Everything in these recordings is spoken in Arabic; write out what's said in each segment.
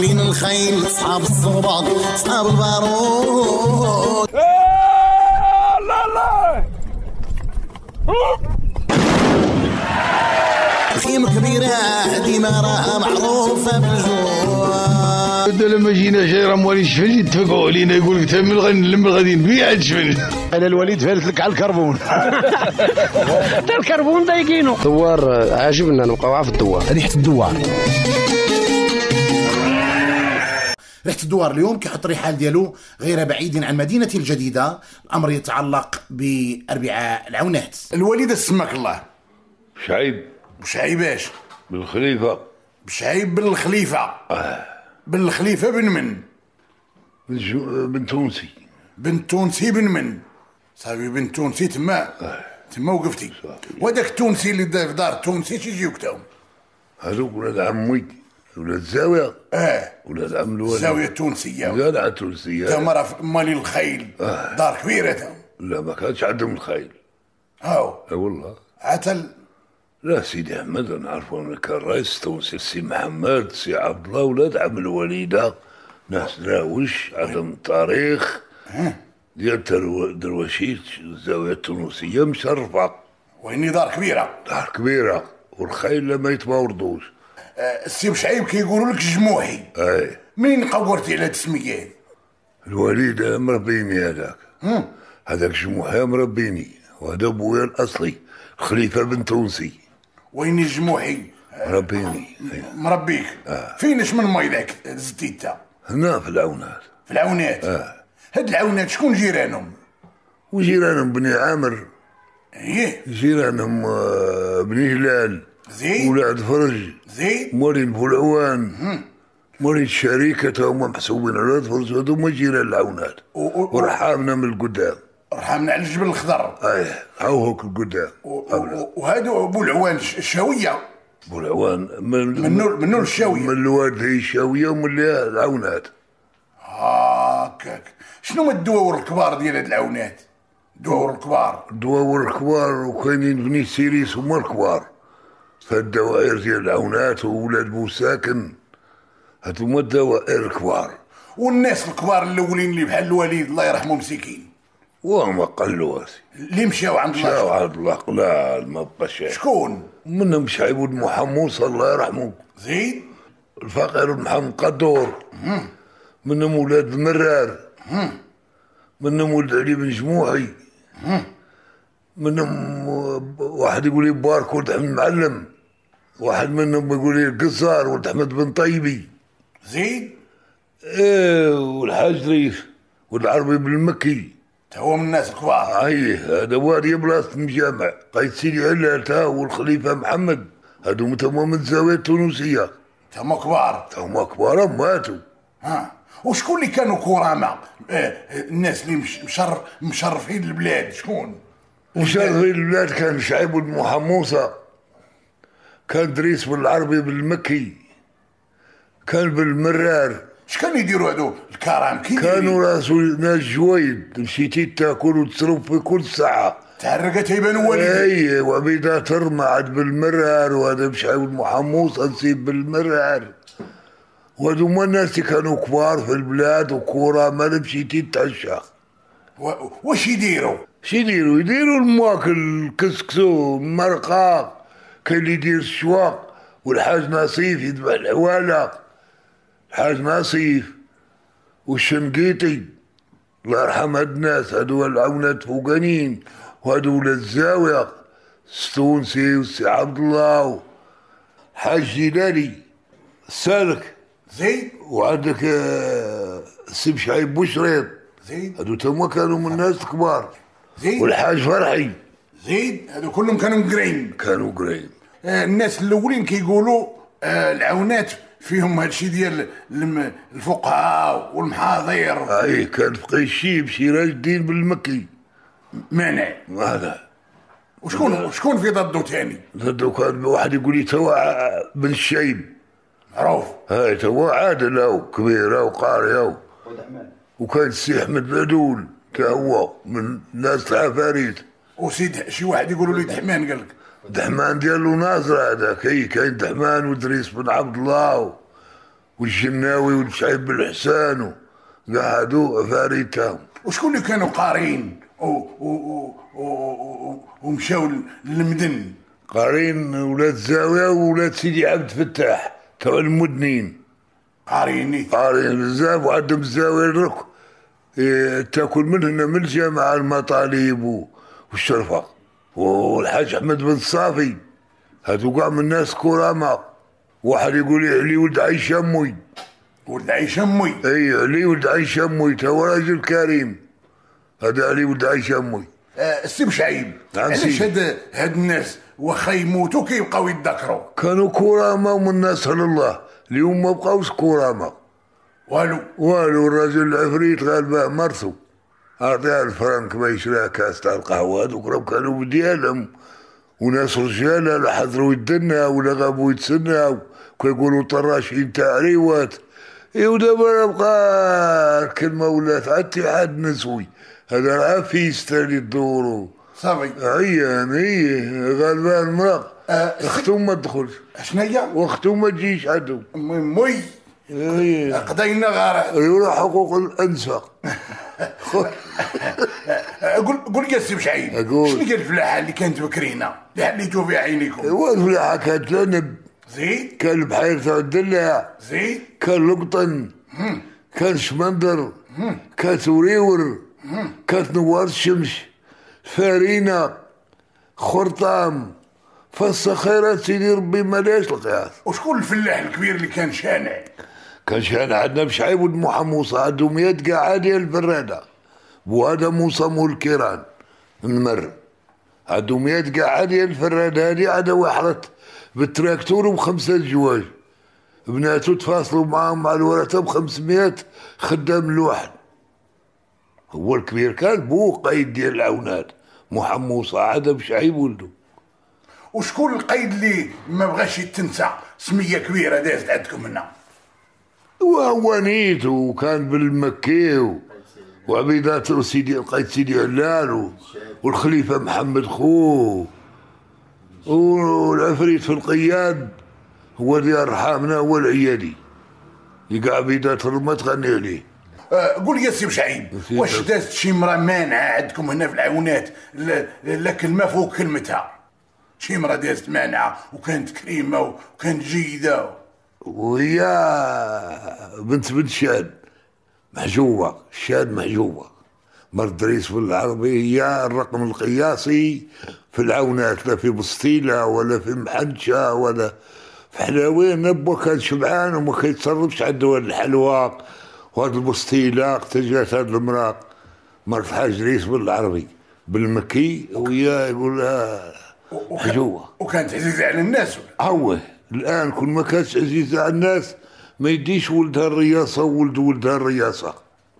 موالين الخيل أصحاب الصغباط أصحاب البارود. لا لا خيمة كبيرة ديما راها معروفة بالجوع. لما جينا شيرا موالي الشفن يتفقوا علينا يقول لك تم نلم الغادي نبيع الشفن أنا الوليد فارس لك على الكربون. حتى الكربون ضايقينه الدوار عاجبنا نبقاو في الدوار. ريحه الدوار. ريحة الدوار اليوم كيحط الرحال ديالو غير بعيد عن مدينة الجديدة. الأمر يتعلق بأربعاء العونات. الوليد سماك الله. شعيب. بشعيباش بالخليفة. بشعيب بن الخليفة. بن الخليفة بن من؟ بن, جو... بن تونسي. بن تونسي بن من؟ صافي بن تونسي تما. تما وقفتي. وهذاك التونسي اللي في دار التونسي تيجيوك تاهم هذوك ولاد عمي ولاد الزاوية آه ولاد عم الزاوية التونسية قال التونسية تما راه في مالي الخيل. دار كبيرة تاهم لا ما كانش عندهم الخيل. هاو. اي والله. عتل. لا سيدي أحمد نعرفوا ان كان رئيس التونسي سي محمد سي عبد الله ولاد عم الوليدة. ناس دراوش عندهم تاريخ ديال ترو- درواشيت الزاويه التونسيه مشرفة. وهني دار كبيرة. دار كبيرة والخيل لما يتباوردوش. آه، السي بشعيب كيقولوا لك جموحي أي. منين قورتي على التسميات الوليده مربيني هذاك. هذاك جموحي مربيني وهذا بويا الأصلي خليفة بن تونسي. وين الجموحي مربيني. مربيك. فينش من ماي ذاك انت هنا في العونات. في العونات؟ هاد العونات شكون جيرانهم؟ وجيرانهم بني عامر. إيه. جيرانهم آه، بني هلال. زين ولاد فرج. زين مولين بولعوان. مولين الشركة هما محسوبين على ولاد فرج. هذوما جيران العونات. ورحامنا من القدام. رحمنا على الجبل الخضر. إيه هاو هوك القدام. وهادو ابو العوان الش- الشاوية. بولعوان من منو منو الشاوية. من الواد هي الشاوية ومن العونات. هاكاك شنو هما الدواور الكبار ديال هاد العونات؟ الدواور الكبار. دواور الكبار وكاينين بني سيريس هما الكبار. فالدوائر ديال العونات وولاد بوساكن هذوما الدوائر الكبار. والناس الكبار الأولين اللي بحال الوليد الله يرحمه مسكين. وما قالوا اللي مشاو عند الله؟ عبد الله لا ما بقى شيء شكون؟ منهم شعيب بن محموس الله يرحمه. زين الفقير بن محمد قدور. منهم ولاد المرار منهم ولد علي بن جموحي منهم واحد يقول لي بارك ولد احمد معلم واحد منهم يقول لي القصار ولد احمد بن طيبي. زين إيه والحاج ريف والعربي بن المكي. هو من الناس الكبار. أي هذا وادي بلاصه المجامع. قايد سيدي علال تا والخليفة محمد. هادو تما من الزاويه التونسيه تما كبار. هما كبار ماتوا. ها وشكون اللي كانوا كرامة آه، آه، الناس اللي مش مشرف مشرفين البلاد شكون؟ وشرف البلاد كان شعيب بن محموسة كان دريس بالعربي بالمكي كان بالمرار. اش كانوا يديروا هادو؟ الكرام كي كانوا راسو ناس جويد مشيتي تاكل وتصرف في كل ساعة. تعرقت يبانوا والدي. أي وبيدا ترمى عاد بالمرار وهذا بشعيب المحموس نسيب بالمرار. وهذو هما الناس كانوا كبار في البلاد وكورة ما مشيتي تعشى و- واش يديروا؟ شي يديروا يديروا الماكل الكسكسو المرقة كاين اللي يدير الشواق والحاج نصيف يذبح الحوالة الحاج نصيف والشنقيطي الله يرحم هاد الناس هادو العونات فوقانين وهادو ولاد الزاوية الستونسي والسي عبد الله حاج جلالي السالك زين وعندك السي شعيب بوشريط زين هادو تما كانوا من الناس الكبار زين والحاج فرحي. زين هادو كلهم كانوا مقرين كانوا قريب آه، الناس الأولين كيقولوا آه، العونات فيهم هادشي ديال الفقهاء والمحاضر. أي كان فقيه الشيب سراج الدين بالمكي. مانع هذا وشكون شكون في ضده تاني؟ ضدو كان واحد يقول لي توا بن الشيب معروف. هاي توا عادل أو كبير أو قاري أو وكان السي أحمد العدول تا هو من ناس العفاريت. وسيد شي واحد يقولوا لي دحمان قال لك. دحمان ديالو ناصر هذاك اي كاين دحمان ودريس بن عبد الله والجناوي والشعيب بالحسان قعدوا افاريتهم وشكون اللي كانوا قارين ومشاو للمدن؟ قارين ولاد زاوية وولاد سيدي عبد فتاح تاع المدنين قاريني. قارين بزاف وعندهم الزاوية درك إيه، تاكل من هنا من الجامعة المطالب و- والشرفة. والحاج أحمد بن صافي هادو كاع من الناس كرامة. واحد يقول لي علي ولد عيش أمي. ولد عيش أمي؟ اي علي ولد عيش أمي تا هو راجل كريم. هذا علي ولد عيش أمي. آه، السي بشعيب نعم علاش. هاد هاد الناس؟ واخا يموتوا كيبقاو يتذكروا كانوا كرامة ومن الناس الله. اليوم ما بقاوش كرامة. والو. والو الراجل العفريت غالبه مرته أعطيها الفرنك ما يشريها كاس تاع القهوة هذوك راهم كانوا بديالهم وناس رجاله لا حضروا يدنا ولا غابوا يتسناو كيقولوا طراشين تاع ريوات. إي ودابا بقى الكلمة ولات اتحاد نسوي. هذا راه فيس تاني الدورو صافي. عيان إيه غالبا المرأة. آه، أختو ما تدخلش. شنيا واختو ما تجيش عندهم مي. قضينا غارة. ايوا حقوق الانثى قول قول يا سي بشعيب أقول. شنو هي الفلاحة اللي كانت بكرينا اللي حليتوا فيها عينيكم. والفلاحة كانت لنب زيد كان البحير تاع الدلاع زيد كان لقطن. كان شمندر كانت وريور. كانت نوار الشمس فارينة. خرطام. فص خيرات سيدي ربي ما لاش القياس وشكون الفلاح الكبير اللي كان شانع؟ كان شان عندنا بشعيب ولد محمد موسى عندهم يد عادية الفرادة وهذا موسى مول الكيران نمر عندهم يد عادية الفرادة هذه عاد وحرت بالتراكتور وبخمسة جواج. بناته تفاصلوا معاهم مع الورثة بخمسمية خدام الواحد هو الكبير كان بو قايد ديال العونات محمد موسى عاد بشعيب ولده وشكون القيد اللي ما بغاش يتنسى؟ سمية كبيرة دازت عندكم هنا. وهو نيت وكان بالمكي وعبيدات سيدي القايد سيدي علال و- والخليفة محمد خو. والعفريت في القياد هو ديال رحامنا هو العيادي. يقع عبيدات ما تغني عليه. آه، قول يا سي بشعيب واش. دازت شي مراه مانعه عندكم هنا في العونات لا, كلمة فوق كلمتها. شي مراه دازت مانعه وكانت كريمة وكانت جيدة وهي بنت بنت شاد محجوبة شاد محجوبة. مرت دريس بالعربي هي الرقم القياسي في العونات لا في بسطيلة ولا في محنشة ولا في حلاوين نبوة كان شبعان وما كيتصرفش عنده هاد الحلوى وهاد البسطيلة اختجات هاد المرأة. مرت حاج دريس بالعربي بالمكي وهي يقول محجوبة. وكانت عزيزه على الناس هو. الآن كل ما كانت عزيزه على الناس ما يديش ولدها الرياصة وولد ولدها الرياصة.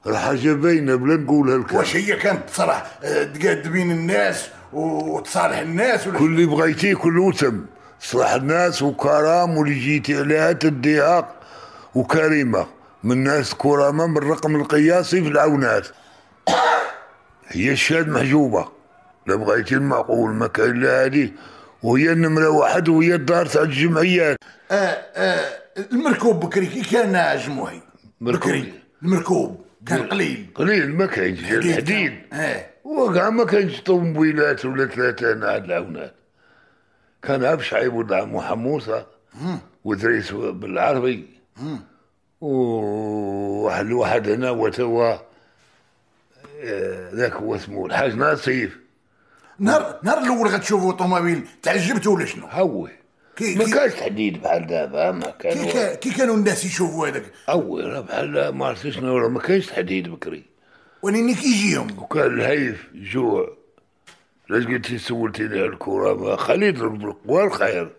راه حاجة باينة بلا نقولها لك واش هي كانت تصرح تقاد بين الناس وتصالح الناس ولا كل اللي بغيتيه كله تم صلاح الناس وكرام واللي جيتي عليها تديها وكريمة. من ناس كرامة من الرقم القياسي في العونات. هي الشاد محجوبه لا بغيتي المعقول ما كاين الا هذه. وهي النمرة واحد وهي الدار تاع الجمعيات. آه آه المركوب بكري كي كان جموعي. بكري. المركوب. كان قليل. قليل ما ديال الحديد. آه. وكاع ما كانش طوموبيلات ولا ثلاثة أنا عاد العونات كان عبد شعيب ولد عم محمد موسى ودريس بالعربي. وواحد الواحد هنا وتوا آه، ذاك هو اسمه الحاج ناصيف. نهار نهار الأول غتشوفوا طوموبيل تعجبتوا ولا شنو؟ هو. كي ما كي, كانش حديد بحال دابا ما كي, كان كا- كي كانوا الناس يشوفوا هذاك. اول بحال ما عرفتش شنو ما كانش حديد بكري. ولكن كيجيهم وكان الهيف جوع. لاش قلتي سولتيني على الكورة ما خليت نضرب والخير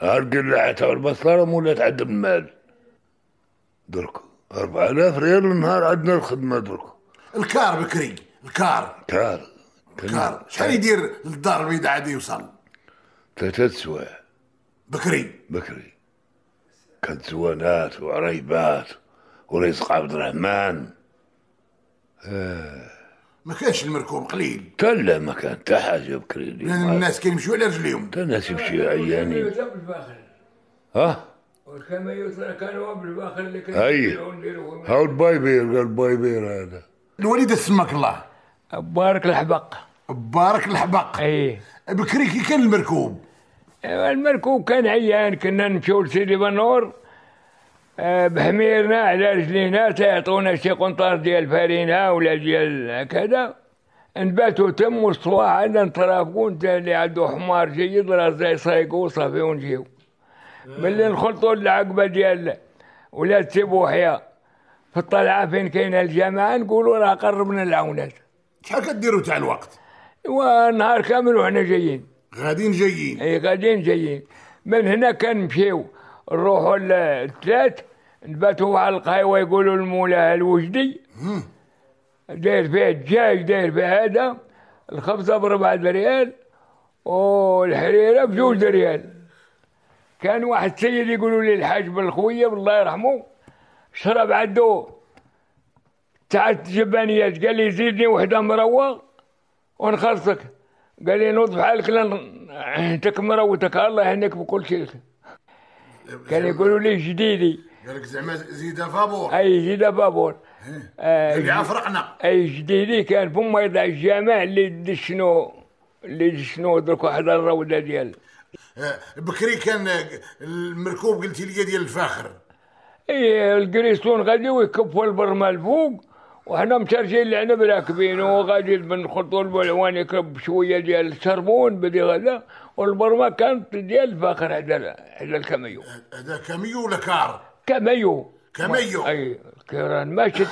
هالقلعة تاع البصرة مولات عندهم المال. درك 4000 ريال النهار عندنا الخدمة درك الكار بكري الكار. كار. كار. شحال يدير للدار البيضاء عاد يوصل؟ ثلاثة سوايع بكري. بكري. كانت زوانات وعريبات ورزق عبد الرحمن. ما كانش المركوب قليل. تلا ما كان تا حاجة بكري. لأن الناس كانوا يمشيو على رجليهم. تا الناس يمشي عيانين. ها؟ والكاميو ترى كانوا بالفاخر اللي كانوا يديرون. هاو البايبير قال البايبير هذا. الوليد اسمك الله. بارك الحبق. بارك الحبق. إيه بكري كي كان المركوب. المركوب كان عيان كنا نمشيو لسيدي بنور آه، بحميرنا على رجلينا تعطونا شي قنطار ديال فارينة ولا ديال كذا نباتوا تم والصباح عندنا نترافقوا انت اللي عنده حمار جيد راه زي صايقو وصافي ونجيو. ملي نخلطوا العقبة ديال ولاد سيبوحيا في الطلعة فين كاينة الجامعة نقولوا راه قربنا العونات. شحال كديروا تاع الوقت؟ ونهار كامل وحنا جايين. غاديين جايين. إي غاديين جايين. من هنا كنمشيو نروحوا الثلاث نباتوا على القهوه يقولوا المولى الوجدي. داير فيها الدجاج داير فيها هذا الخبزة بربعة ريال والحريرة بجوج ريال كان واحد سيد يقولوا لي الحاج بالخوية الله يرحمه شرب عنده تاعت جبانيات قال لي زيدني وحدة مروة. ونخلصك قال لي نوض بحالك لأن انتك مروتك الله يهنيك بكل شيء. كان يقولوا لي جديدي. قال لك زعما زيد فابور. أي جديد بابور آه، اللي عفرقنا أي جديدي كان فما يضع الجامع اللي دشنو اللي دشنو درك واحد الروضة ديال. آه، بكري كان المركوب قلتي لي ديال الفاخر. اي القريسون غادي ويكفوا البرمال فوق. وحنا مشارجين العنب راكبين وغادي بنخلطوا يكب شوية ديال الشربون بدي غدا والبرمة كانت ديال الفاخر على على الكاميو. هذا كاميو ولا كار؟ كاميو. كاميو. أي كيران ما شت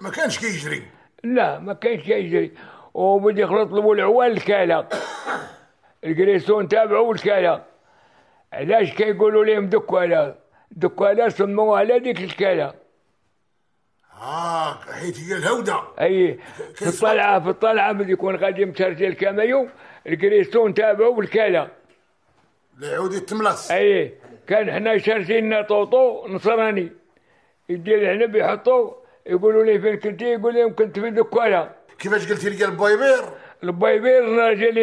ما كانش كيجري. لا ما كانش يجري وبدي يطلبوا العوال الكاله القريسون تابعوا الكاله علاش كيقولوا لهم دكاله دكاله سموها على ديك الكاله آه حيت هي الهودة. أي في الطلعة في الطلعة بدي يكون غادي مشارجي الكاميو القريسون تابعوا الكاله لعود التملص أي كان حنا شارجين طوطو نصراني. يدي العنب يحطوا يقولوا لي فين كنتي؟ يقول لهم كنت في دكاله كيفاش قلتي لي البايبير البايبير راجل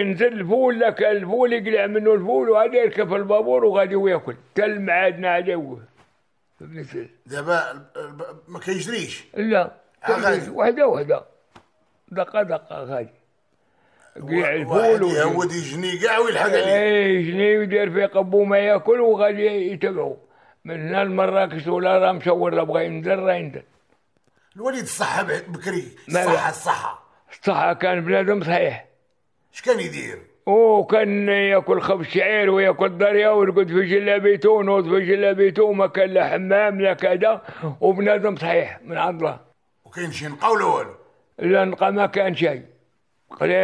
ينزل الفول لك الفول يقلع منه الفول وهذا يركب في البابور وغادي وياكل تل معادنا عاد هو فهمتي؟ دابا ما كيجريش. لا غادي. وحده وحده. دقة دقة غادي. قلع الفول. يهود يجني كاع ويلحق عليه. اي جنيه يدير في قبو ما ياكل وغادي يتبعوا من هنا لمراكش ولا راه مشور راه بغا ينزل راه ينزل الوليد الصحة بعد بكري؟ الصحة الصحة. الصحة كان بنادم صحيح. اش كان يدير؟ وكان ياكل خبز شعير وياكل ضريا ويرقد في جلابيته ونوض في جلابيته وما كان لا حمام لا كذا. وبنادم صحيح من عند الله. وكاين شي نقا ولا والو؟ لا نلقى ما كان شيء قليل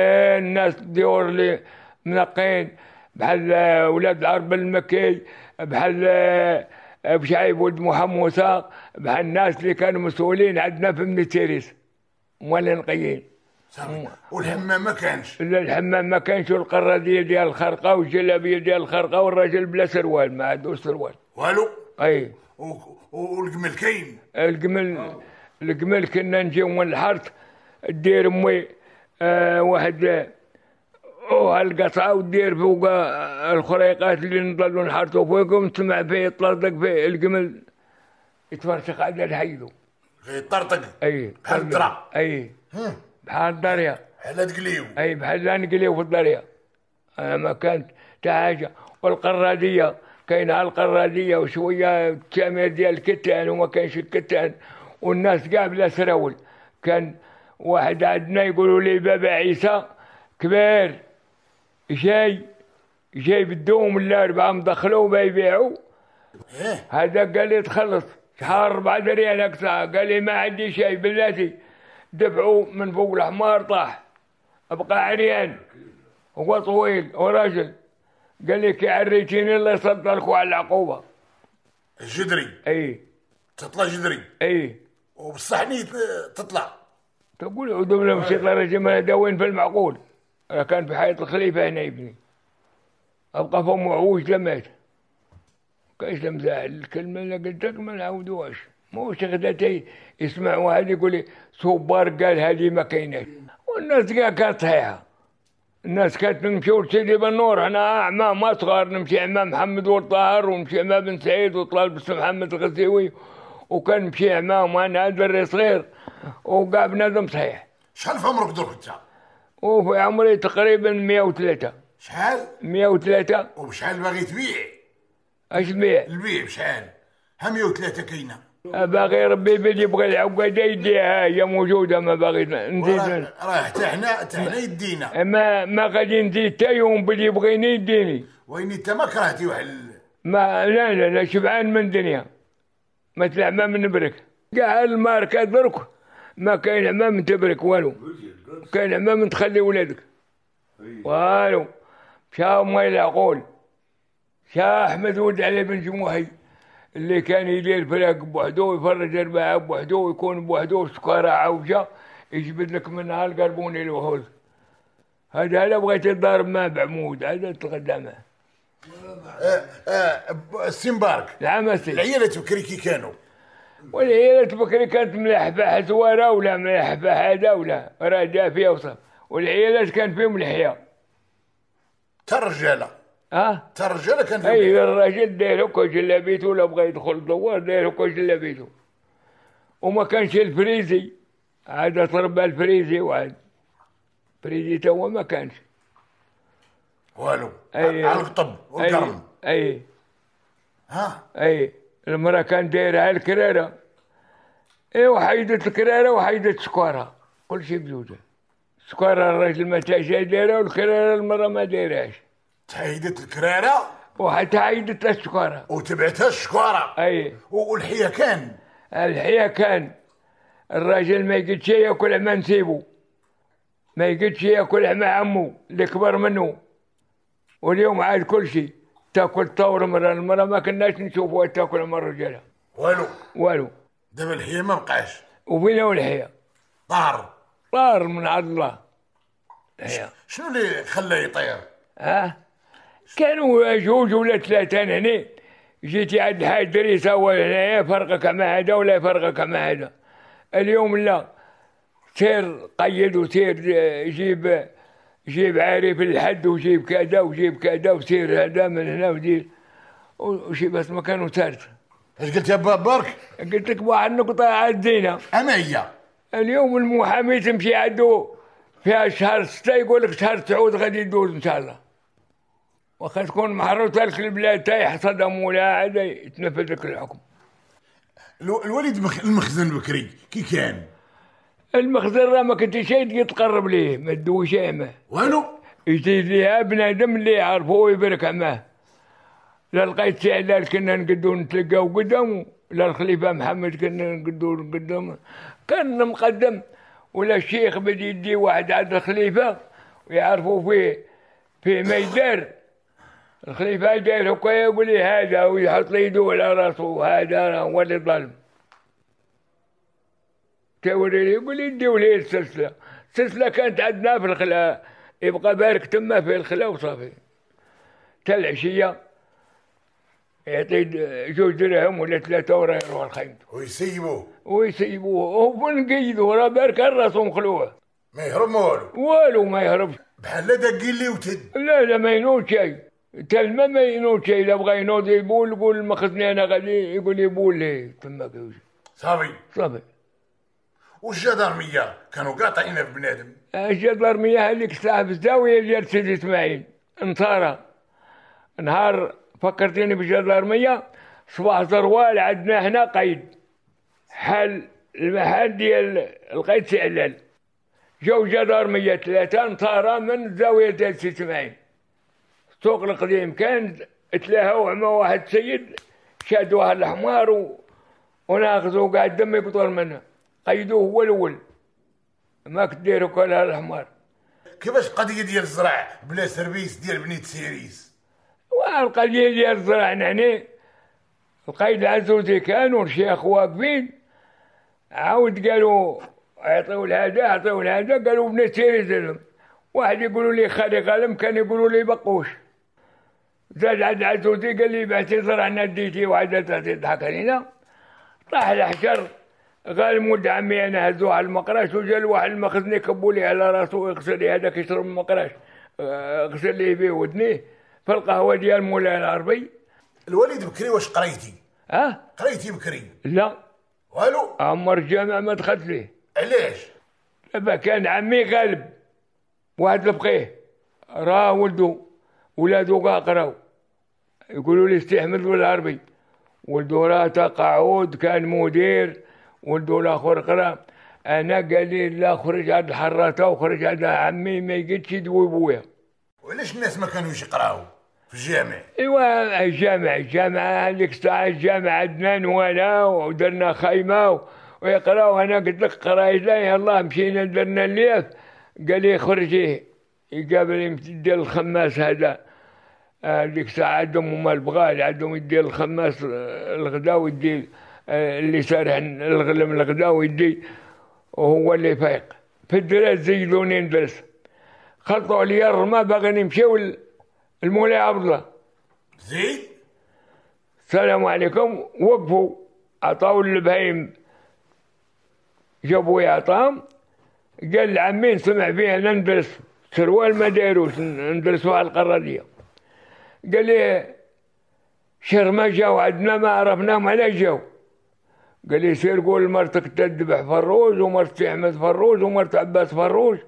الناس ديور اللي منقين. بحال ولاد العرب المكي بحال بشعيب ولد محموسة بحال الناس اللي كانوا مسؤولين عندنا في من تيريس مولين نقيين. صافي. والحمام ما كانش. الا الحمام ما كانش والقراديه ديال الخرقة والجلابيه ديال الخرقة والراجل بلا سروال ما عندوش سروال. والو؟ أي. و- و- والقمل كاين؟ القمل القمل كنا نجيو من الحرث دير أمي آه واحد آه، القطعه ودير فوق آه، الخريقات اللي نضلوا نحرثوا فوقهم تسمع فيه يطلق فيه القمل يتفرشق على الحيدو يطرطق؟ أي. بحال الدرا. اي بحال الدريا. على تقليو. أي بحال نقليو في الدريا. أنا ما كانت تا حاجة والقرادية كاينة القرادية وشوية التأمير ديال الكتان وما كانش الكتان والناس كاع بلا سراول. كان واحد عندنا يقولوا لي بابا عيسى كبير جاي جاي بالدوم الاربعه مدخلوه ما يبيعوا إيه. هذا قال لي تخلص شهر أربعة ريال أقصى قال لي ما عندي شيء بلاتي. دفعوا من فوق الحمار طاح. أبقى عريان. هو طويل وراجل قال لي كي عريتيني الله يصدركوا على العقوبة. جدري. أي. تطلع جدري. أي. وبالصحني تطلع. تقول عدو لهم مشيت لرجل ما داوين في المعقول. أنا كان في حياة الخليفة هنا ابني. أبقى فم وعوج لمات كايش لمزاح الكلمة اللي قلت لك ما نعاودوهاش. مو شغلتي يسمعوا هذه يقول لي صبار قال هذه ما كايناش. والناس كاع كانت صحيحة الناس كانت نمشيو لسيدي بن نور أنا أعمام اصغر نمشي عمام محمد والطاهر ونمشي عمام بن سعيد وطلال بن محمد الغزيوي وكان نمشي عمام وأنا دري صغير. وقع بنادم صحيح. شحال في عمرك درك أنت؟ وفي عمري تقريبا 103 شحال؟ 103 وبشحال باغي تبيع؟ اش بيع البيع بشحال؟ ها 103 كاينة. باغي ربي بلي يبغي العقده يديها هي موجودة ما باغي نزيد راه حتى حنا حتى حنا يدينا. ما ما غادي نزيد تا يوم بلي يبغيني يديني. وين انت ما كرهتي واحد ال- ما لا لا لا شبعان من الدنيا. ما تلع ما من نبرك كاع الماركة درك ما كاين عمام تبرك والو. كاين عمام تخلي ولادك. والو. شا ما العقول شا أحمد ولد علي بن جموحي اللي كان يدير فراق بوحدو ويفرج أربعة بوحدو ويكون بوحدو سكارة عوجة يجبد لك منها القربوني الوهول هذا لا بغيت تضارب معاه بعمود هذا تغدى معاه آه، آه، ب- السمبارك العمسي العيالات بكري كي كانوا. والعيالات بكري كانت ملحفة حزوارة ولا ملحفة هذا ولا راه دافية وصف والعيالات كان فيهم لحية. تا الرجاله ها؟ تا الرجاله كان الراجل داير هكا جلابيته ولا بغى يدخل الدوار داير هكا جلابيته وما كانش الفريزي. عاد تربى الفريزي وعاد فريزي توا ما كانش. والو أي. على القطب والقرن. أي. اي ها؟ أي. المرأة كان دايرها الكرارة. إي وحيدت الكرارة وحيدت سكارة كل شيء بجوده سكارة الراجل ما تاجا دايرها والكرارة المرأة ما دايرهاش. تحيدت الكراره وحتى عيدت السكارة وتبعتها الشكاره أي. والحية كان؟ الحياة كان. الراجل ما يقدش يأكل مع نسيبه. ما يقدش يأكل مع عمه اللي كبر منه. واليوم عاد كل شيء. تأكل طور مرة المرة ما كناش نشوفوها تأكل مع الرجالة والو. والو. دابا الحية ما بقاش. وفينا والحياة طار. طار من عند الله. شنو اللي خلاه يطير؟ ها؟ كانوا جوج ولا ثلاثة هنا جيتي عند الحاج دريسة ولا هنايا فرقك مع هذا ولا يفرقك مع هذا. اليوم لا سير قيد وسير آه، جيب جيب عارف الحد وجيب كذا وجيب كذا وسير هذا من هنا ودير. وشي بس ما كانوا سارت اش قلت يا باب برك قلت لك واحد نقطة عاد زينة اما هي. اليوم المحامي تمشي عنده فيها شهر ستة يقول لك شهر تسعود غادي يدوز إن شاء الله. واخا تكون محروسة لك البلاد تا يحصد مولا عاد يتنفذ لك الحكم. الو- الوليد مخ- المخزن بكري كي كان؟ المخزن راه ما كنت شيء تقرب ليه ما تدويش معاه والو يزيد ليها بنادم اللي يعرفه ويبرك معاه لا لقيت سعدال كنا نقدو نتلقاو قدامه لا الخليفة محمد كنا نقدو قدامه كان مقدم ولا الشيخ بدي يدي واحد عند الخليفة ويعرفوا فيه في ما يدار. الخليفة داير هكا يقول لي هذا ويحط لي يدو على راسه هذا راه هو اللي ظلم توري لي يقول لي ديو لي السلسلة. السلسلة كانت عندنا في الخلا يبقى بارك تما في الخلا وصافي. تا العشيه يعطي جوج درهم ولا ثلاثة وراه يروح لخيمته ويسيبوه. ويسيبوه. هو نقيدو راه بارك راسه مخلوع ما يهرب ما والو والو ما يهربش. بحال لا داقين لي وتد. لا لا ما ينوض شيء تلمى ما ينوض شيء اذا بغى ينوض يبول يقول مخزني أنا غادي يقول يبول ليه تما كيوش صافي. صافي. والجدارميه كانوا قاطعين في بنادم. الجدار مياه هذيك الساعة في الزاوية ديال سيدي إسماعيل. نصارى. نهار فكرتيني بالجدارمية صباح زروال عندنا هنا قيد. حل المحل ديال القيد سعلال جو جدارمية ثلاثة نصارى من الزاوية ديال سيدي إسماعيل. السوق القديم كان تلاهوا مع واحد سيد شاد واحد الحمار و... وناخذوا قاعد دم يقطر منه. قيدوه هو الأول. ما كديروا كل الحمار. كيفاش قضيه ديال الزرع بلا سيرفيس ديال بنيت سيريس؟ والقضية ديال الزرع هنا القايد العزوزي كانوا الشيخ واقفين. عاود قالوا عطيو لهذا عطيو لهذا قالوا بنت سيري زلم واحد يقولوا لي خالي غالم كان يقولوا لي بقوش. زاد عند العزوزي قال لي بعتي زرع نديتي وعاد تعطي ضحك علينا طاح الحشر قال مولد عمي أنا هزوه على المقراش وجا واحد المخزن يكبوا لي على راسه ويغسل لي هذاك يشرب المقراش. آه، غسل لي بيه ودنيه في القهوه ديال مولاي العربي. الوليد بكري واش قريتي؟ ها؟ قريتي بكري؟ لا. والو؟ عمر الجامع ما دخلت ليه. علاش؟ دابا كان عمي غالب واحد الفقيه. راه ولدو. ولادو قراو يقولوا لي سي احمد العربي ولدو راه تقاعد كان مدير. ولدو الآخر قرأ. أنا قال لي لا خرج عند الحراته وخرج عند عمي ما يقدش يدوي بويا. وعلاش الناس ما كانوش يقراو في الجامع؟ إيوا الجامع الجامعة هذيك الساعة الجامعة عندنا وانا ودرنا خيمة و- ويقراو. أنا قلت لك قرايت لا يلا مشينا درنا الليف قال لي خرجي. يقابل ديال الخماس هذا. هذيك الساعة عندهم هما البغال عندهم يدي الخماس آه، الغدا ويدي آه، اللي سارح الغلم الغدا ويدي وهو اللي فايق. في الدرس زيدوني ندرس. خلطوا عليا الرمى باغي نمشيو المولاي عبد الله. زيد؟ السلام عليكم. وقفوا عطاو البهيم. جابوا عطاهم. قال لعمي سمع فيها أنا ندرس. سروال ما ندرسوا على القرادية قال لي شهر ما جاو عندنا ما عرفناهم على جاو. قال لي سير قول مرتك تذبح فروج ومرت أحمد فروج ومرت عباس فروج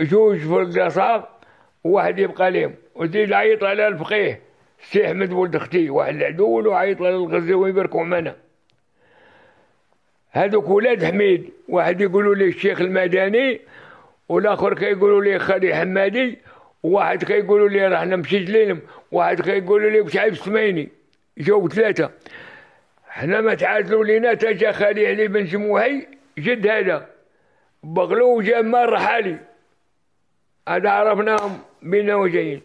جوج في القصاق وواحد يبقى لهم وزيد عيط على الفقيه سي أحمد ولد أختي واحد العدول وعيط على الغزاوي يباركوا معنا هذوك ولاد حميد واحد يقولوا لي الشيخ المدني والآخر كيقولوا لي خالي حمادي وواحد كيقولوا لي راح نمشي جليلم واحد كيقولوا لي بشعيب السميني. جاو ثلاثة. حنا ما تعادلوا لينا تا جا خالي علي بن جموحي جد هذا. بغلو وجا مار رحالي هذا عرفناهم بينا وجايين.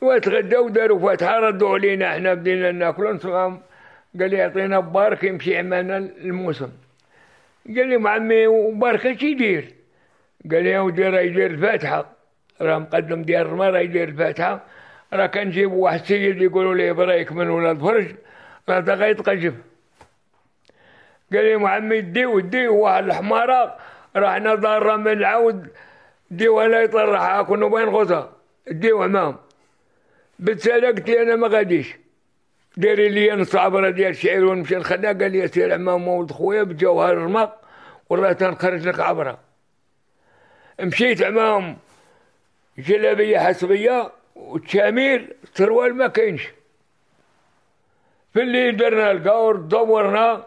وتغداو داروا فاتحة ردوا علينا إحنا بدينا ناكلوا نسمعهم. قال لي يعطينا بارك يمشي عمانا الموسم قال لي معمي وبارك اش يدير؟ قال يا ودي راه يدير الفاتحة. راه مقدم ديال الرمى راه يدير الفاتحة. راه كنجيبوا واحد السيد يقولوا ليه برايك من ولاد فرج راه دا غيتقجف قال لي معمي ديو ديو واحد الحمارة. رحنا ضارة من العود. ديوها لا يطرحها كنا بين غوطة ديو عمام بالتالي قلت لي أنا ما غاديش. داري لي نص عبرة ديال الشعير ونمشي نخدها. قال لي سير عمام ولد خويا بجوهر الرمق والله تنخرج لك عبرة. مشيت عمام. جلابية حسبية وتشامير سروال ما كاينش. في الليل درنا القور دورنا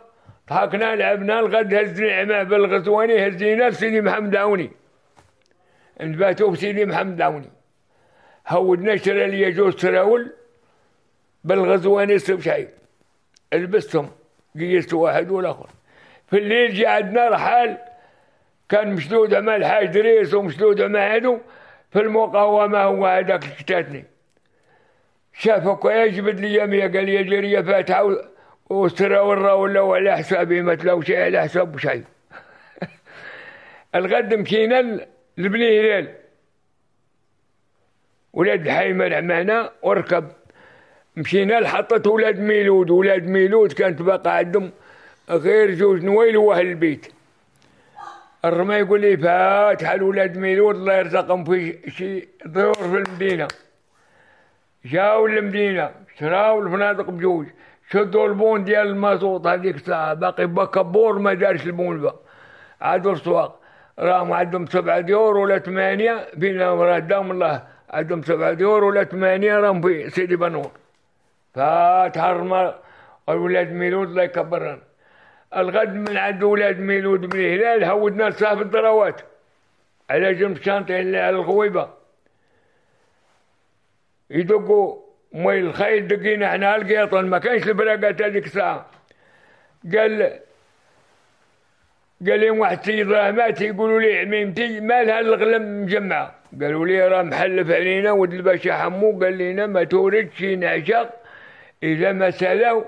ضحكنا لعبنا الغد هزني عماه بالغزواني هزينا لسيدي محمد عوني. نباتوا بسيدي محمد عوني. هودنا شرى لي جوز سراول بالغزواني سب شعيب. لبستهم قيست واحد والآخر. في الليل جي عندنا رحال كان مشدود مع الحاج دريس ومشدود مع هادو في المقاومة هو هذاك الكتاتني شافك يجبد لي يمية قال لي جري فاتحة و- وسراول راولوا على حسابي ما تلاو شيء على حساب شيء الغد مشينا لبني هلال. ولاد حيمر معنا وركب. مشينا لحطة ولاد ميلود. ولاد ميلود كانت باقى عندهم غير جوج نويل وأهل البيت. الرمى يقول لي فاتحة لولاد ميلود؟ الله يرزقهم في شي ضرور في المدينة. جاو المدينة شراو الفنادق بجوج. شدوا البون ديال المازوط هذيك الساعة باقي بكبور ما دارش البون با عادوا السواق. راهم عندهم سبعة ديور ولا ثمانية فينا مرادهم الله عندهم سبعة ديور ولا ثمانية راهم في سيدي بنور. فاتح الرمى الولاد ميلود الله يكبرنا الغد من عند ولاد ميلود بن هلال هودنا لصاف الضروات. على جنب على الغويبة. يدقوا مي الخيل دقينا إحنا القيطن. ما كانش البراقات هذيك الساعة. قال قال لي واحد سيد راه مات يقولوا لي عميمتي مالها الغلم مجمعة قالوا لي راه محلف علينا ولد الباشا حمو. قال لنا ما توردش نعشق إذا ما سالوا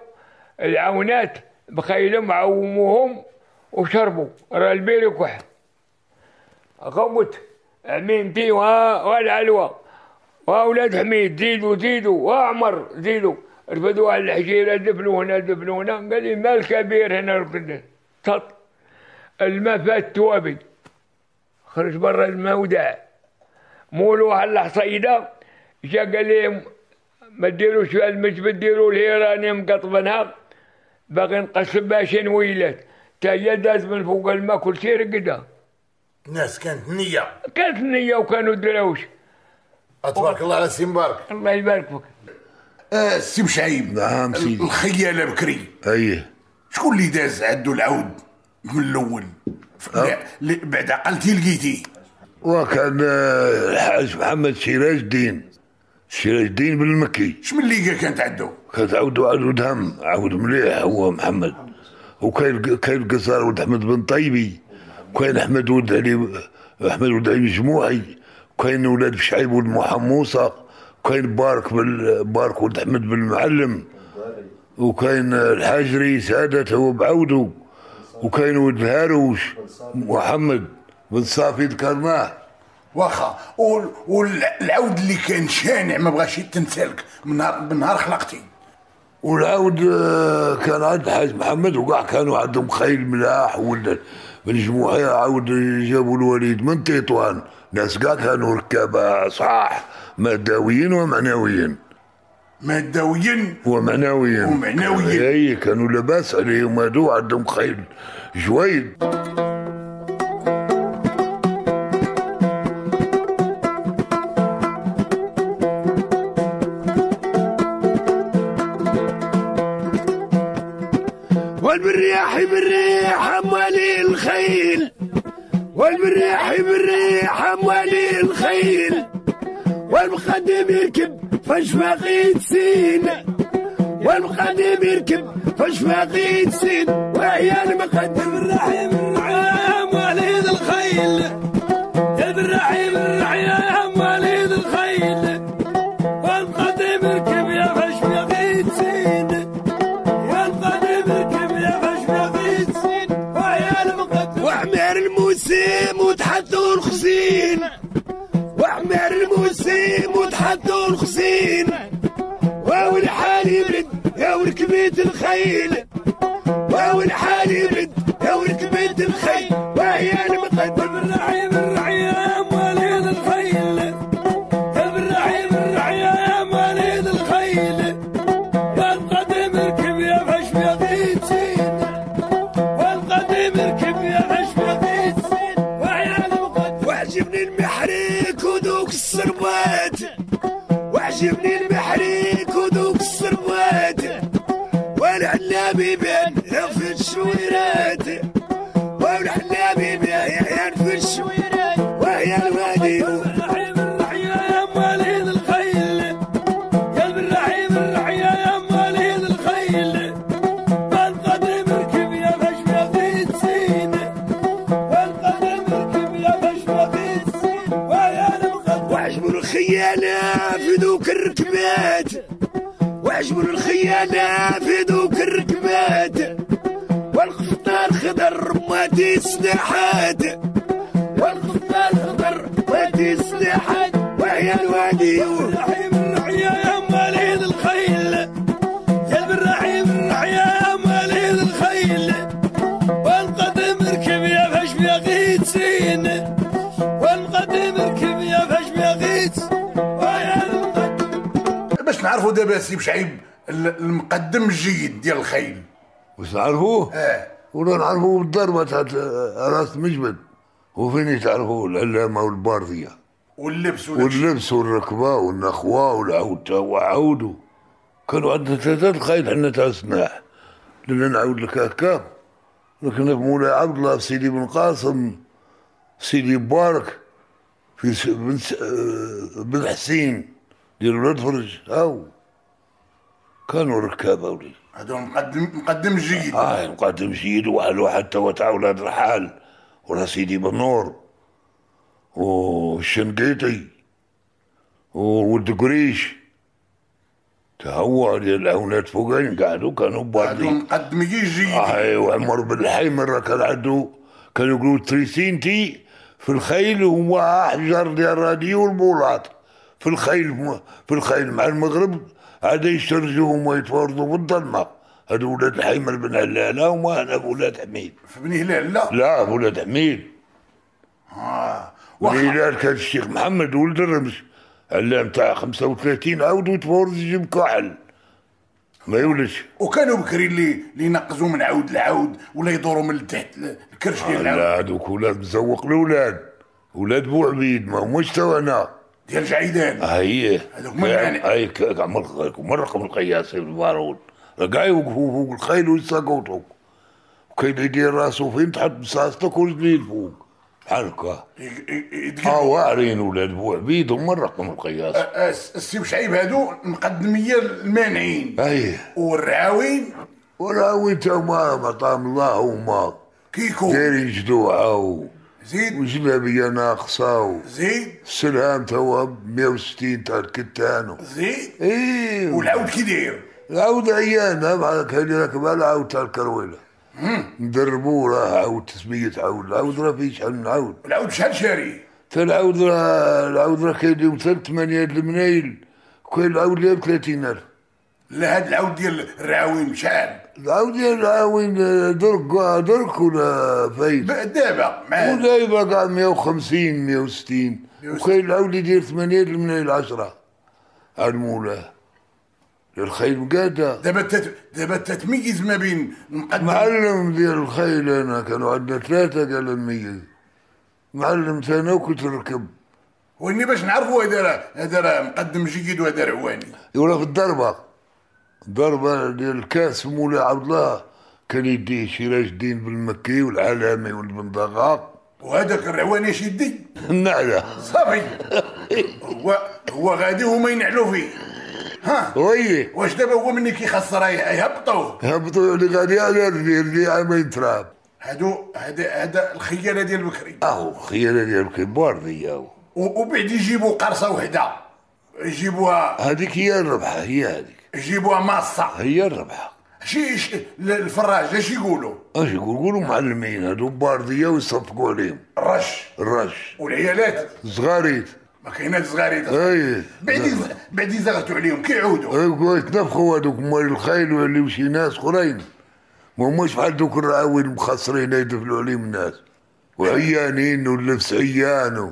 العونات. بخيلهم عوموهم وشربوا. راه البير كح غوت عميمتي وا- والعلوة وأولاد حميد زيدوا زيدوا وعمر زيدوا رفدوا على الحجيرة دفنوا هنا دفنوا هنا. قال لي ما الكبير هنا ركن سط الماء فات توابي خرج برا الماء وداع مولو واحد الحصيدة. جا قال لي ما ديروش المش بديروا الهيراني مقطبنها باغي نقسم باش نويلات تا هي داز من فوق الماء كل شيء رقدها الناس كانت نية. كانت نية وكانوا دراوش تبارك الله على سي مبارك. الله يبارك فيك. آه سي مشعيب نعم سيدي. الخيالة بكري. إيه شكون اللي داز عنده العود؟ من الأول. ل- بعد عقلتي لقيتي. وكان آه، الحاج محمد سراج الدين. سراج الدين بالمكي. شمن اللي كانت عنده كانت عودو عود هم عود مليح هو محمد. وكاين كاين القصار ولد أحمد بن طيبي وكاين أحمد ولد علي أحمد ولد علي مجموعي وكاين ولاد شعيب ولد محمد موسى وكاين بارك بارك ولد أحمد بن المعلم وكاين الحاجري سادة هو بعودو وكاين ولد الهاروش محمد بن صافي الكرناه واخا وال- والعود اللي كان شانع ما بغاش تنسالك من نهار من نهار خلقتي. والعود آه، كان عند الحاج محمد وكاع كانوا عندهم خيل ملاح ولا بالجموعية عاود جابوا الوليد من تطوان ناس كاع كانوا ركابة صح ماداويين ومعنويين. مادويا ومعنويين. ومعنويين. أي كانوا لاباس عليهم هادو عندهم خيل جويد. والبرياح بالريح اموالي الخيل. والبرياح بالريح اموالي الخيل. والمقدم يركب فشفاقي تسين والمقدم يركب فشفاقي تسين وهي المقدم الرحيم الرعيم وليد الخيل. يا الرحيم يا وركبيت الخيل واو الحال يبرد يا وركبيت الخيل وهي المقدم الرعيم في في وهي الوادي الرحيم الرحيم وليد الخيل. يا الرحيم وليد الخيل. يا فشفاقي تسين والقدم اركب يا فشفاقي تسين ويا المقدم وعجبوا الخيانة في ذوك الركبات. وعجبوا الخيانة في ذوك خضر رماتي سلاحات والقفطان خضر رماتي سلاحات وهي الوادي الرحيم الرحيم وليد الخيل. يا الرحيم الرحيم وليد الخيل. والقدم اركب يا فشفاقي تسين والقدم اركب يا تسين ويا المقدم باش نعرفوا دابا سي بشعيب ال- المقدم الجيد ديال الخيل. واش نعرفوه؟ آه. ولا نعرفوه بالضربة تاعت راس مجبد وفين تعرفوه العلامة والباردية. واللبس. واللبس والركبة والنخوة والعود عودو كانوا عندنا ثلاثة الخيل حنا تاع سناح لنا نعاود لك هكا. لكن مولاي عبد الله في سيدي بن قاسم سيدي مبارك في آه، بن حسين. ديال ولاد فرج. هاو. كانوا ركابة ولي. هذا مقدم مقدم جيد. آه مقدم جيد واحد توا تاع ولاد رحال ولا سيدي بن نور والشنقيطي وولد قريش. تا هو ديال العونات فوقين قعدوا كانوا هذا باردين مقدم جيد آه وعمر بن الحي مره كان عنده كانوا يقولوا تريسينتي في الخيل هو احجر ديال الراديو والبولات. في الخيل في الخيل مع المغرب عاد يشرجوهم ويتفرضوا في الظلمة. هادو ولاد الحيمر بن علالة وما أنا بولاد حميد. في بني هلال لا؟ لا بولاد حميد. آه. الهلال كان الشيخ محمد ولد الرمش علام تاع 35 عاود وتفورز يجيب كحل ما يولش وكانوا بكري اللي اللي ينقزوا من عود لعود ولا يدوروا من تحت الكرش ديال العود لا هذوك ولاد مزوق الأولاد. ولاد بوعبيد ما هماش توانا ديال جعيدان هي. هذوك من يعني؟ هاي كاع مرقم القياسي بالبارود كاع يوقفوا فوق الخيل ويسقطوا وكاين يدير راسو فين تحط بساطتك ورجليه فوق. بحال هكا. آه واعرين ولاد بوعبيد هما الرقم أ- السي بشعيب هادو مقدمية المانعين. إيه والرعاوين ولا وين تا ما مطعم الله هما. كيكو. دايرين جدوعه زيد. وجلابيه ناقصه و- زيد. السلام توا ب 160 تاع الكتان زيد. إيه. والعود كي داير؟ العود عيان مع كان راكب على العود تاع الكرويلة. ندربوه راه عود تسمية عود. العود راه فيه شحال من عود. العود شحال شاري؟ العود راه العود راه كاين ثلاث ثمانية المنايل. وكاين العود اللي ب 30000 لا هاد العود ديال الرعاوين شحال العود ديال العاوين درك درك ولا فايد دابا يبقى كاع 150 160 وكاين العود يدير 8 المنايل 10 على المولاه. الخيل مقاده دابا تت- دابا تتميز ما بين المقدم معلم ديال الخيل أنا كانوا عندنا ثلاثة قال نميز معلم ثاني وكنت نركب. وإني باش نعرفوا هذا راه هذا راه مقدم جيد وهذا رواني. يورا في الضربة. الضربه ديال الكاس مولاي عبد الله كان يديه شراج الدين بالمكي والعلامي والبندقاق وهذاك الرواني اش يدي النعله صافي. هو هو غادي هما ينعلوا فيه. ها؟ وي. واش دابا هو مني كيخسر يهبطوه هبطوا اللي غادي على رجلي عامين تراب هادو هذا هذا الخيالة ديال بكري. أهو خيالة ديال الكبار ذي اهو وبعد يجيبوا قرصة وحدة. يجيبوها هذيك هي الربحة هي هذيك. يجيبوها ماصه هي الربحه شي الفراج اش يقولوا؟ اش يقول يقولوا معلمين هادو باردية ويصفقوا عليهم. الرش الرش والعيالات. صغاريت ما كاينات صغاريت أي. بعد يز- بعد يزغتوا عليهم كيعودوا ايوا يتنفخوا هذوك مال الخيل ويوليو شي ناس أخرين. ما هماش بحال دوك الرعاوين المخسرين يدفلوا عليهم الناس. وعيانين واللبس عيان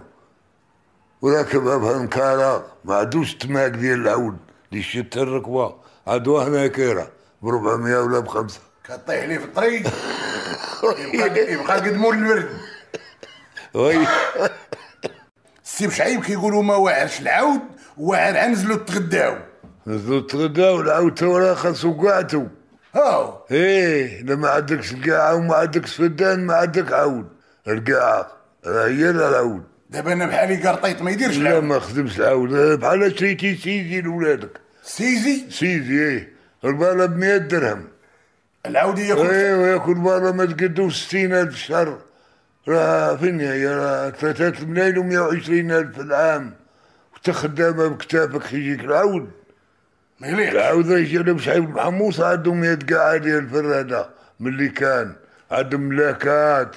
وراكب ابها نكاره ما عندوش التماك ديال العود. اللي شت الركبه عندو هنا كيره ب 400 ولا بخمسة. كطيح ليه في الطريق. يبقى يبقى قد مول الورد. وي. السي بشعيب كيقولوا ما واعرش العود واعر عنزلوا تغداو. نزلوا تغداو العود تو راه خاصو قاعتو. هاو. إيه لما عندكش القاعة وما عندكش فدان ما عندك عود. القاعة راه هي العود. دابا أنا بحالي قرطيط ما يديرش لا ما خدمش العود بحال شريتي سيدي لولادك. سيزي سيدي إيه. البالة ب 100 درهم. العود ياكل إيه وياكل بالة ما تقدو 60 ألف شهر. راه فين هي؟ راه 3 ملايين و 120 ألف في العام. وتخدامة بكتافك يجيك العود. ما يليقش. العود يجي على بشعيب المحموس عندهم 100 قاعة ديال الفرادة من اللي كان. عندهم ملاكات.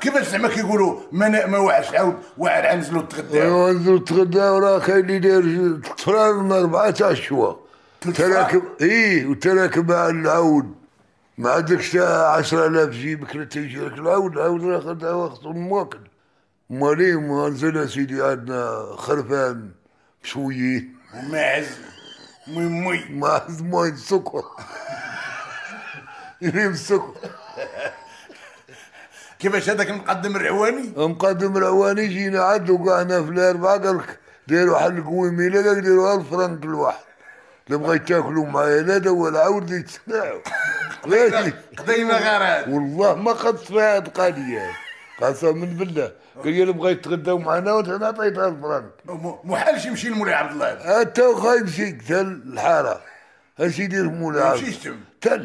كيفاش زعما كيقولوا ما ما واعرش العود واعر عنزلوا تغداو أيوا نزلوا تغداو راه كاين اللي داير تفران من أربعة تاع الشوا. تراكب إيه وتراكب على العود. ما عندكش تا 10000 جيبك لا تيجي لك العود العود راه خدها وقت مواكل. امال إيه ما نزل سيدي عندنا خرفان بشوية. وماعز مي مي. ما عند مويه السكر يريم السكر كيفاش هذاك المقدم الرواني مقدم العواني جينا عدو قعنا في الاربعه قال لك ديروا حل قويمي لا قال ديروا 1000 فرنك الواحد اللي بغيت تاكلوا معايا لا هو العود اللي تسمعوا غادي قضينا غراد والله ما فيها هاد القضية قسما من بالله قال لي بغيت تغداو معنا وأنا عطيتها الفرنك محالش يمشي لمولاي عبد الله حتى وخايب شيك تا الحاره اش يدير مولا ما عبد تا لا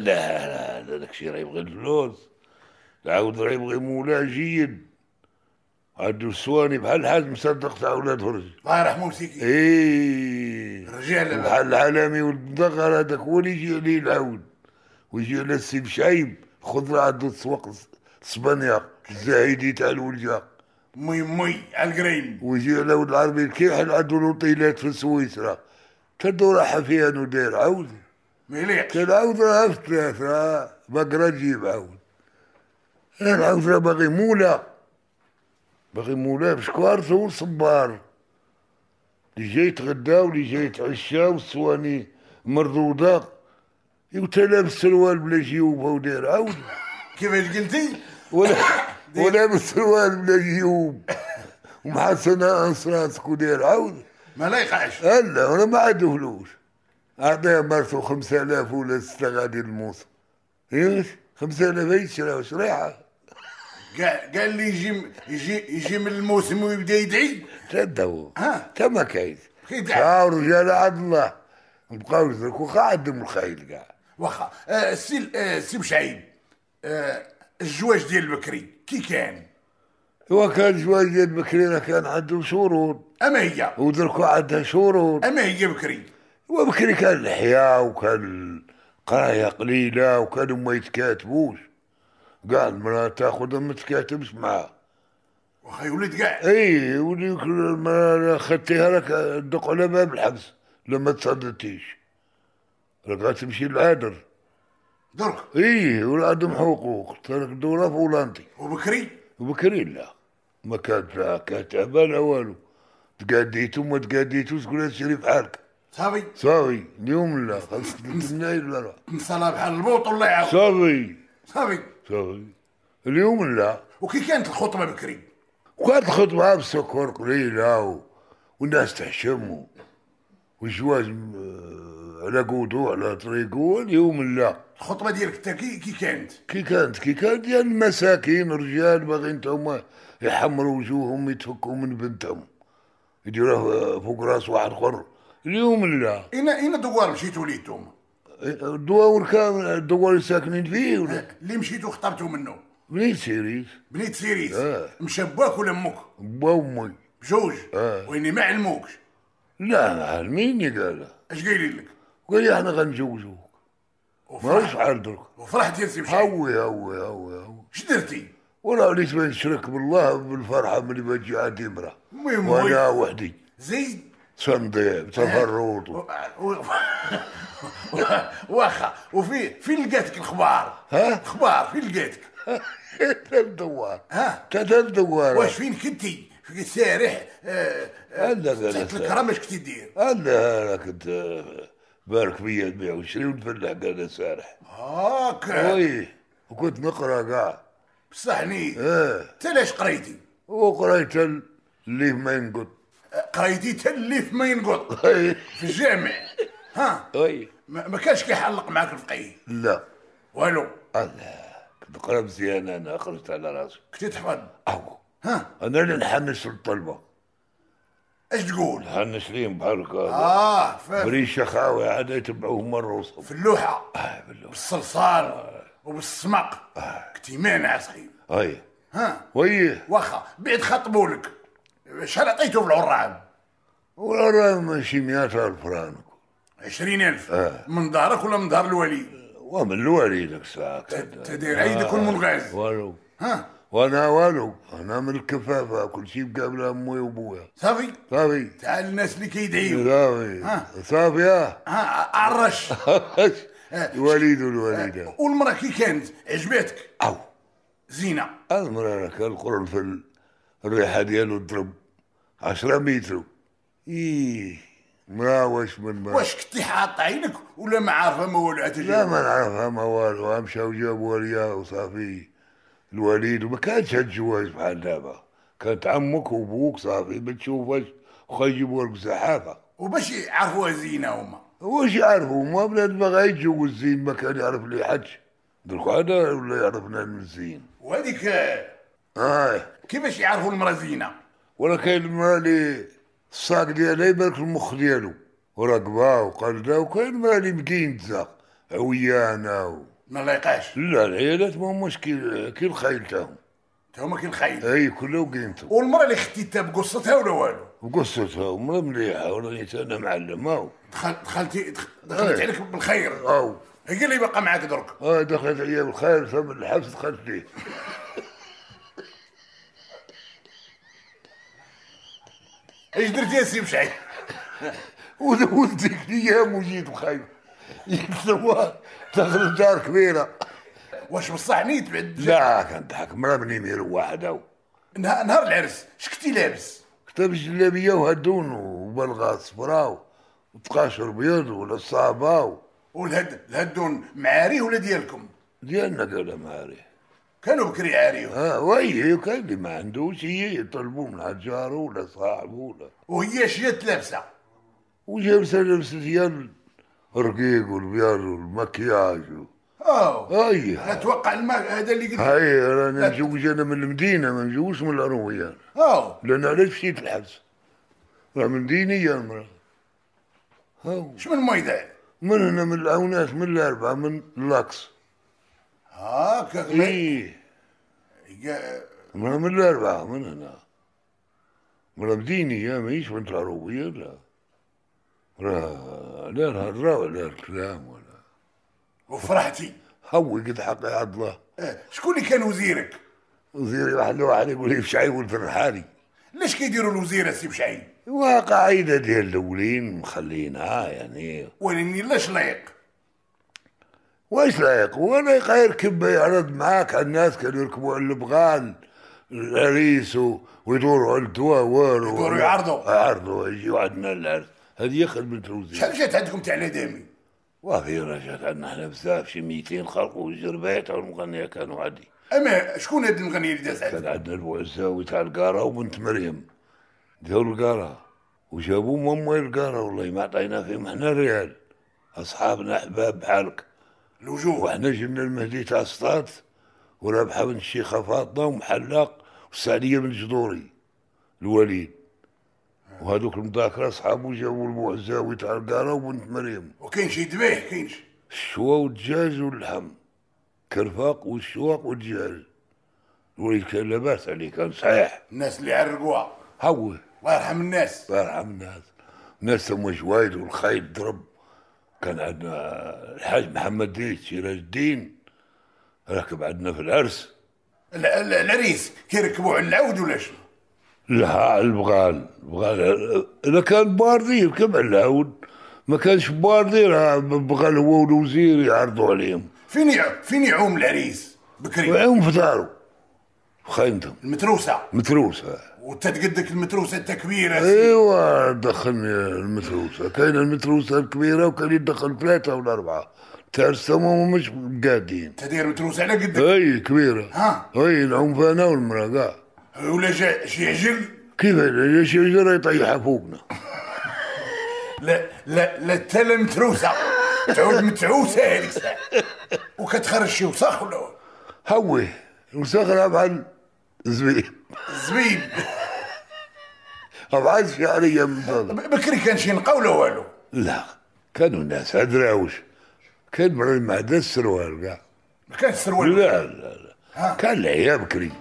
لا لا داك الشيء راه يبغي الفلوس العود يبغي مولا جيد عندو السواني بحال حاج مصدق تاع ولاد فرج. الله يرحمه مسيكين إيه. رجال بحال العالمي والمدغر هذاك هو اللي يجي عليه العود ويجي على السي بشعيب خضرة عنده تسوق اسبانيا الزاهدي تاع الولجة مي مي على القرين. ويجي على ولد العربي الكيحل عنده لوطيلات في سويسرا. تدو راح فيها انه داير عود يليقش العود راه في ثلاث راه بقرا تجيب عود العود راه باغي مولا باغي مولاه بشكوارته والصبار اللي جاي يتغدى واللي جاي يتعشى والصواني مردودة. وتا لابس سروال بلا جيوبة وداير عاود. كيفاش قلتي؟ ولا ولابس سروال بلا جيوب. ومحسنة انس راسك وداير عاود. ما لايقاش لا أنا ما عنده فلوس اعطيها خمسة آلاف ولا ستة غادي الموسم. إيش؟ خمسة آلاف يشراو شريحة. قال لي يجي يجي يجي من الموسم ويبدأ يدعي. تدو ها. تما كاين كيدعي. شاو رجال عبد الله. نبقاو يزركو خا عندهم الخيل كاع. واخا آه سي آه سي مشعيب آه الزواج ديال بكري كي كان؟ هو كان جواز ديال بكرينا كان عنده شروط أما هي؟ ودركو عندها شروط أما هي بكري؟ وبكري كان الحياة وكان القراية قليلة وكانوا ما يتكاتبوش. قال المرأة تاخذ ما تكاتبش معاه واخا يولد كاع إي وديك المرأة خدتيها لك تدق على باب الحبس لما تصدتيش. راك غتمشي للعادر. درك. إي ولا عندهم حقوق. ترك دورة في ولانتي. وبكري؟ وبكري لا. ما كانت لا كانت تعبانة والو. تقاديتو ما تقاديتو تقول في حالك؟ صافي. صافي. اليوم لا. خاصك تمنعي لا نصلها بحال البوط الله يعاون. صافي. صافي. صافي اليوم لا. وكي كانت الخطبة بكري. وكانت خطبة بسكر قليلة و... والناس تحشم والزواج م- على قودو على طريقو اليوم لا. الخطبة ديالك انت كي كي كانت؟ كي كانت كي كانت ديال المساكين رجال باغيين تما يحمروا وجوههم يتفكوا من بنتهم. يديروه فوق رأس واحد آخر. اليوم لا. اين اين دوار مشيتوا ليه نتوما الدواور كامل الدواور اللي ساكنين فيه ولا؟ اللي مشيتوا خطبتوا منه منين سيريس؟ بنيت سيريس؟ آه. مشى باك ولا أمك. با أمي. بجوج. آه. ويني ما علموكش. لا عالميني قال اش قايلين لك؟ قال لي أحنا غنجوزوك. ماهوش عاد درك وفرحت يا سي هوي هوي هوي هوي اش درتي؟ ولا وليت ما نشرك بالله بالفرحة ملي بتجي عندي امرأة. وأنا وحدي. زيد و- و- واخا وفي فين لقاتك الخبار؟ ها؟ أخبار فين لقاتك ثلاث دوار. ها؟ ثلاث دوار. واش فين كنتي؟ في سارح آه، آه، هلا قال تحت لك. الكرم اش كنتي دير هلا أنا كنت آه، بارك فيا 120 ونفلح قال سارح. هاكا وي وكنت نقرأ كاع بصحني آه انت قريتي؟ وقريت ال- اللي ما ينقط. آه، قريتي تلف ما ينقط في الجامع ها. أي. ما كانش كيحلق معاك الفقيه. لا. والو. الله. كنت نقرا مزيان أنا خرجت على راسي. كنتي تحفظ؟ أو. ها. أنا اللي نحنس للطلبة. اش تقول؟ نحنس ليهم بحال هكا آه ف- بريشة خاوي عاد يتبعوه مرة وصف. في اللوحة. آه بالله بالصلصال. وبالسمق كنتي مانع صحيح أي. ها. ويه واخا بعد خطبوا عطيتو في العراب ولا راه ماشي 100000 فرانك. عشرين ألف؟ آه. من دارك ولا من دار الولي ومن الوالي ديك الساعة تدير عيدك والمنغاز والو. ها؟ وأنا والو. أنا من الكفافة. كل شيء بقى بلا أمي وأبويا. صافي؟ صافي. تعال الناس اللي كيدعيو صافي. ها. صافي آه ها عرش. الوليد والوالده والمرأة كي كانت؟ عجباتك أو. زينة. المرة كان القرنفل الريحة ديالو تضرب عشرة متر. إيه ما واش من ما. واش كنتي حاط عينك ولا ما عارفه ما والو لا ما نعرفها ما والو. مشاو جابوا ليا وصافي. الوليد وما كانش هالجواز بحال دابا. كانت عمك وابوك صافي. ما تشوفاش وخا يجيبوا لك زحافه وباش يعرفوها زينة هما. واش يعرفوا؟ ما بلاد ما غايتجوز زين ما كان يعرف لي حد درك هذا ولا يعرفنا من الزين. وهذيك آه كيفاش يعرفوا المراه زينه ولا كاين المرا اللي الصاق ديالها يبارك المخ ديالو. وراكبه وقلدة وكاين المرا اللي مكينتزا عويانة و... ما لايقاش؟ لا العيالات ما هماش كي كي الخيل تاعهم تا هما كي الخيل أي كله وقيمته والمرأة اللي خديتها بقصتها ولا والو؟ وقصتها ومرا مليحة وراني أنا معلم هاو دخل دخلتي دخ- دخلت. عليك بالخير. هاو هي اللي باقا معاك درك. أه دخلت عليا بالخير ثم الحبس دخلت ليه إيش درت يا سي مشعل ودوزت ديك الأيام وجيت جيت هو دخل دار كبيرة. واش بصح نيت بعد؟ لا كان ضحك مرا بني مير واحد نهار العرس شكتي لابس؟ كتب جلابية وهدون وبلغة صفراء وتقاشر بيض ولا صعبه والهد الهدون معاريه ولا ديالكم؟ ديالنا قال معاري. كانوا بكري عاريه ها وي كان اللي ما عندوش هي يطلبوا من عجاره ولا صاحبه ولا. وهي شيات لابسة. وجالسه لبس ديال الرقيق والبيض والمكياج آه أي. أتوقع الماء هذا اللي قلت. هاي رانا نجوج أنا من المدينة ما نجوش من الارويان آه لأن علاش مشيت الحبس؟ راه من ديني يا المراه من ميدان؟ من هنا من العونات من الأربعة من اللاكس هاك إيه. من الاربعه من هنا. مرة مديني يا ماهيش بنت العروبيه لا. راه لا الراوي لا الكلام ولا. وفرحتي. هوي قد حقي عبد الله آه، شكون اللي كان وزيرك؟ وزيري واحد واحد يقول لي بشعي ولد الرحالي ليش كيديروا الوزير السي بشعيب؟ وقاعدة ديال الأولين مخلينها يعني. ولأني لاش لايق. واش لايق ولا يركب يعرض معاك على الناس كانوا يركبوا على البغال العريس ويدوروا على الدواء والو يدوروا يعرضوا. يعرضوا يجيو عندنا العرس. هذه خدمة الوزير شحال جات عندكم تاع الادامي وفي رجعت عندنا إحنا بزاف شي 200 خلق وجربات والمغنية كانوا عندي أما شكون هاد المغني اللي داز عندك كان عندنا البوعزاوي تاع القارة وبنت مريم. داو القارة. وجابوا ماما القارة؟ والله ما عطينا فيهم إحنا ريال. أصحابنا أحباب بحالك. الوجوه وحنا جبنا المهدي تاع سطات ورابحة بن الشيخة فاطمة ومحلاق والسعديه بن جدوري الوليد وهذوك المذاكرة اصحابو جابوا المعزاوي تاع القاره وبنت مريم. وكاين شي ذبيح كاين الشوا والدجاج واللحم. كرفاق والشواق والدجاج. الوليد كان لاباس عليه كان صحيح. الناس اللي عرقوها. هوه الله يرحم الناس. الله يرحم الناس. الناس ثم جوايد والخيل ضرب كان عندنا الحاج محمد ديت سراج الدين. راكب عندنا في العرس. ال- ال- العريس كيركبوا على العود ولا شنو؟ لا البغال. البغال إذا كان باردي يركب على العود؟ ما كانش باردي راه بغال هو والوزير يعرضوا عليهم. فين فين يعوم العريس؟ بكري. ويعوم في دارو. في خيمتهم المتروسه متروسه وتتقدك المتروسة انت كبيره ايوا دخلني المتروسة. كاين المتروسة الكبيرة وكان يدخل ثلاثة ولا أربعة. تاع السماء مش قاعدين. تدير متروسه على قدك. أي كبيرة. ها. أي فيها أنا والمرأة. كاع ولا شي عجل كيف؟ شي شجره يطيحها فوقنا. لا لا لا لا متروسه تعود متعوسة هذيك وكتخرج شي وسخ ولا؟ هوي وسخرها بحال زبيب زبيب ابعد شعريه من ب- بكري كان شي نقا ولا والو. لا كانوا الناس عدراوش كان مرة المعدة السروال كاع ما كانش سروال. لا لا لا. كان العيا بكري.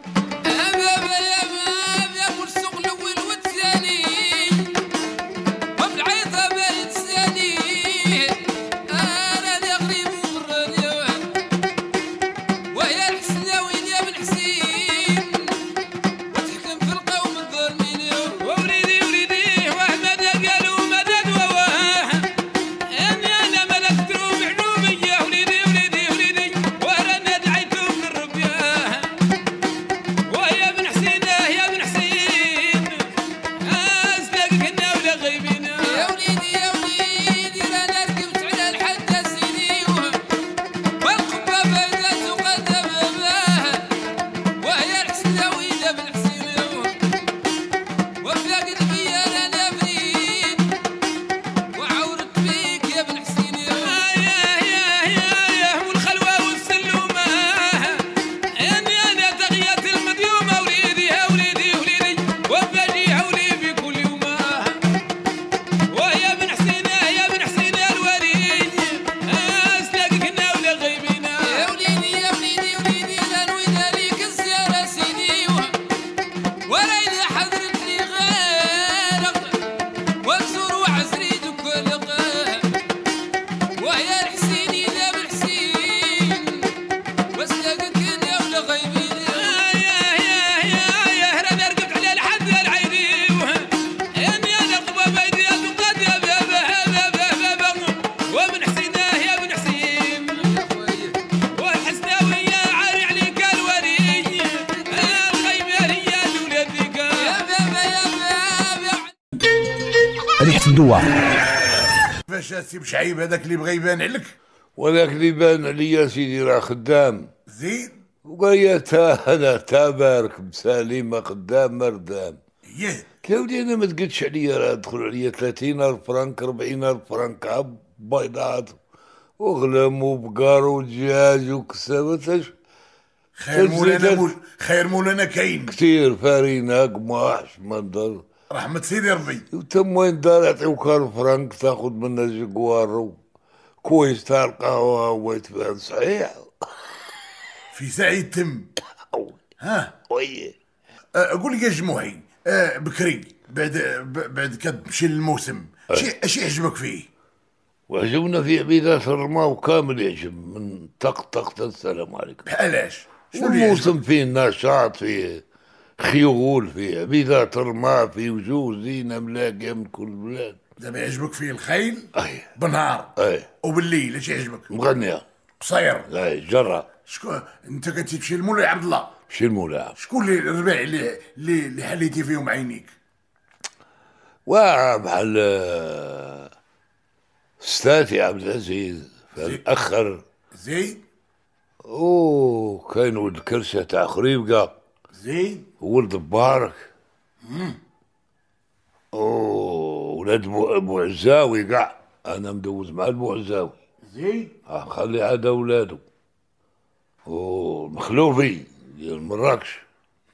فاش سي بشعيب هذاك اللي بغى يبان عليك؟ وذاك اللي بان عليا سيدي راه خدام. زين. وقال تا أنا تبارك مسالمة خدام مردام. يه يا ولدي أنا ما تقدش عليا راه دخل عليا 30000 فرنك 40000 فرنك عب بيضات وغلم وبقار ودجاج وكسابة خير مولانا مول خير مولانا كاين. كثير فارينة قماش مندر. رحمة سيدي ربي. وتم وين دار يعطيوك الفرنك تاخذ منه جوار كويس تاع القهوة ويتبان صحيح؟ في ساعة يتم ها؟ وي آه، قول لي يا جموحي آه، بكري بعد بعد كتمشي للموسم. شي اش يعجبك فيه؟ وعجبنا في عبيدات الرماء كامل يعجب من طق طق السلام عليكم. بحالاش والموسم فيه نشاط فيه خيول فيه عبيدات الرماء فيه وجوه زينة ملاقية من كل بلاد دابا يعجبك فيه الخيل؟ أي. بالنهار أي. وبالليل اش يعجبك؟ مغنية. قصير. اي جرة. شكون؟ انت كتمشي لمولاي عبد الله. شي الملاعب شكون اللي الرباع اللي اللي حليتي فيهم عينيك؟ واعر بحال آه، ستاتي عبد العزيز فالاخر زين أوه كان ولد كرشة تاع خريبقة. زين. ولد مبارك. أوه ولاد ابو عزاوي كاع أنا مدوز مع ابو عزاوي زين. آه، خلي عاد اولادو أوه مخلوفي. ديال مراكش.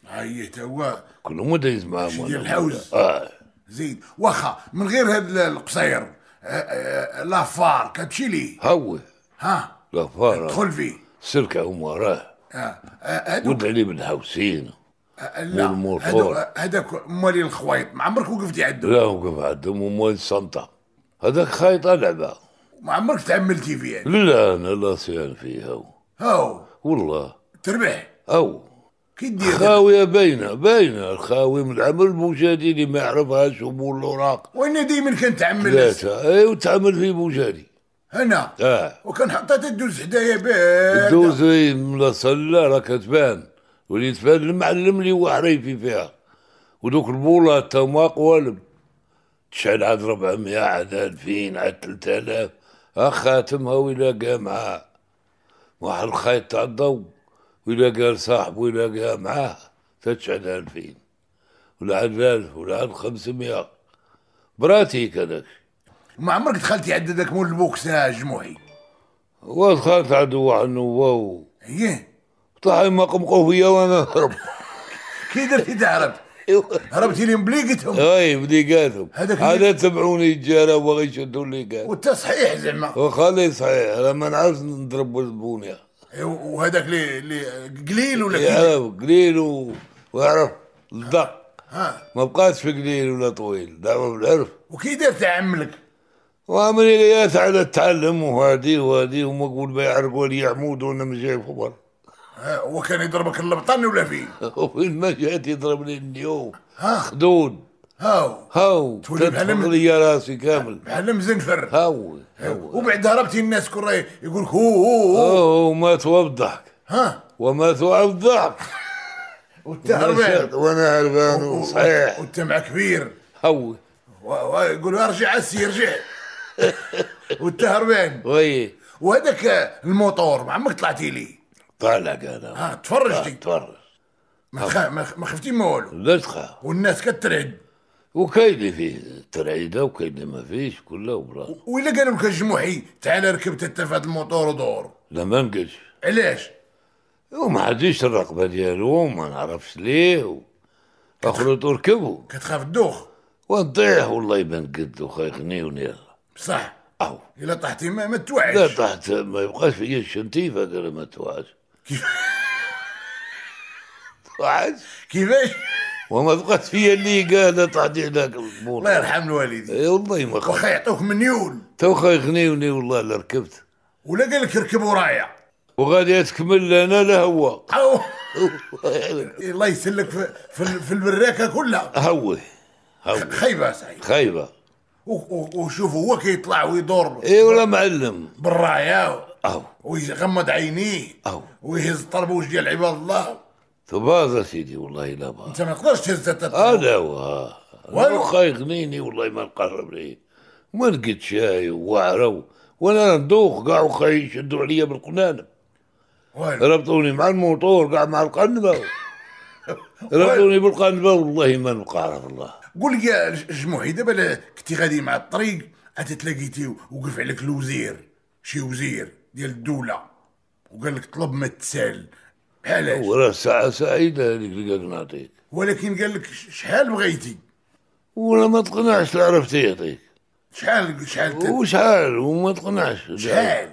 هاي توا. كلهم دايز معاهم ديال الحوز. آه. زين. واخا من غير هذا القصير آه، آه، لافار كتمشي ليه هو. ها. لا فارغ دخل فيه. سلكه هم وراه. آه، آه، هادوك. ود علي بن حوسين لا هذاك مالي الخويط ما عمرك وقفتي عندهم لا وقف عندهم وموال سنطة. هذاك خايطة لعبة. ما عمرك تعملتي فيه لا أنا لا سيان فيها. هاو. والله. تربح. أو كي دير؟ خاوية باينة باينة الخاوية من العمل بوجادي اللي ما يعرفهاش ومول الأوراق. وأنا ديما كنتعمل ثلاثة اي وتعمل في بوجادي. هنا آه. وكان حطيت الدوز حدايا بارده دوز من صلى راه كتبان ولي تبان المعلم اللي هو حريفي فيها. ودوك البولات تما قوالب. تشعل عاد 400 عاد 2000 عاد 3000 ها خاتمها ويلاقاها معاه. واحد الخيط تاع الضوء ويلاقى صاحب ويلاقاها معاه. تتشعل 2000 ولا عاد 1000 ولا عاد 500 براتيك هذاك. ما عمرك دخلتي عند ذاك مول البوكسا جموحي؟ ودخلت عند واحد النواو هي طاح ما قمقوا فيا وأنا نهرب كي درتي تهرب هربتي لي مبليقتهم أي بديقاتهم هذاك هذا تبعوني الجارة وبغى يشدوا لي قال وانت صحيح زعما. وخلي صحيح أنا ما نعرف نضرب البونيا وهذاك اللي اللي قليل ولا يعرف قليل و... ويعرف الدق ما بقاتش في قليل ولا طويل دعوة بالعرف. وكي درت عملك وعمليات على التعلم وهادي وهادي وما قول بيعرقوا لي عمود وأنا مش جاي خبر. هو كان يضربك اللبطان ولا فيه؟ وين ما جات يضربني النيوم ها؟ خدود. هاو. هاو. تولي بحال لي راسي كامل. بحال مزنفر هاو. هاو. وبعد هربتي الناس كل يقول لك هو هو. هو ماتوا بالضحك ها؟ وماتوا على الضحك وانت هربان وأنا هربان صحيح وانت مع كبير هو ويقول ارجع اسي ارجع. وانت هربان وي. وهذاك الموتور ما عمرك طلعتي طالع أنا ها تفرجتي تفرج. ما خ- ما خ- ما خفتي ما والو لا تخاف والناس كترعد وكاين اللي فيه ترعيدة وكاين اللي ما فيش كله وبرا. وإلا قالوا لك الجموحي تعال ركبت انت في هذا الموتور ودور. لا ما نقدش علاش؟ وما عنديش الرقبة ديالو وما نعرفش ليه. و... اخلط وركبه كتخاف الدوخ ونطيح والله يبان قد وخايخني ونير بصح أو إلا طحتي ما, ما لا تحت ما يبقاش فيا الشنتيفه قال ما توعش كيفاش؟ وما بقات فيا اللي قال هناك الله البول. يرحم الوالدين إي والله ما واخا يعطوك مليون تو خايخني والله لا ركبت. ولا قال لك ركب ورايا. وغادي تكمل أنا لا هو. الله يسلك في, في, ال- في البراكه كلها. هو هو خيبه صحيح خايبة. وشوف هو كيطلع ويدور إي ولا معلم. بالراية. أو. ويغمض عينيه. أو. ويهز طربوش ديال عباد الله. تباظى سيدي والله لا باظ أنت ما تقدرش تهز هذا هو. والو. خايخنيني والله ما نقرب ليه. وما لقيت شاي وعرو وأنا ندوخ كاع وخاي يشدوا عليا بالقنانة. ربطوني مع الموتور كاع مع القنبة. ربطوني بالقنبة والله ما نبقى عرف الله. قول لي يا جموحي دابا كنتي غادي مع الطريق عاد تلاقيتي وقف عليك الوزير شي وزير. ديال الدولة وقال لك طلب ما تسال. علاش؟ وراه ساعة سعيدة هذيك اللي قاعد نعطيك. ولكن قال لك شحال بغيتي؟ ولا ما تقنعش تعرف يعطيك. شحال شحال وشحال؟ وما تقنعش. شحال؟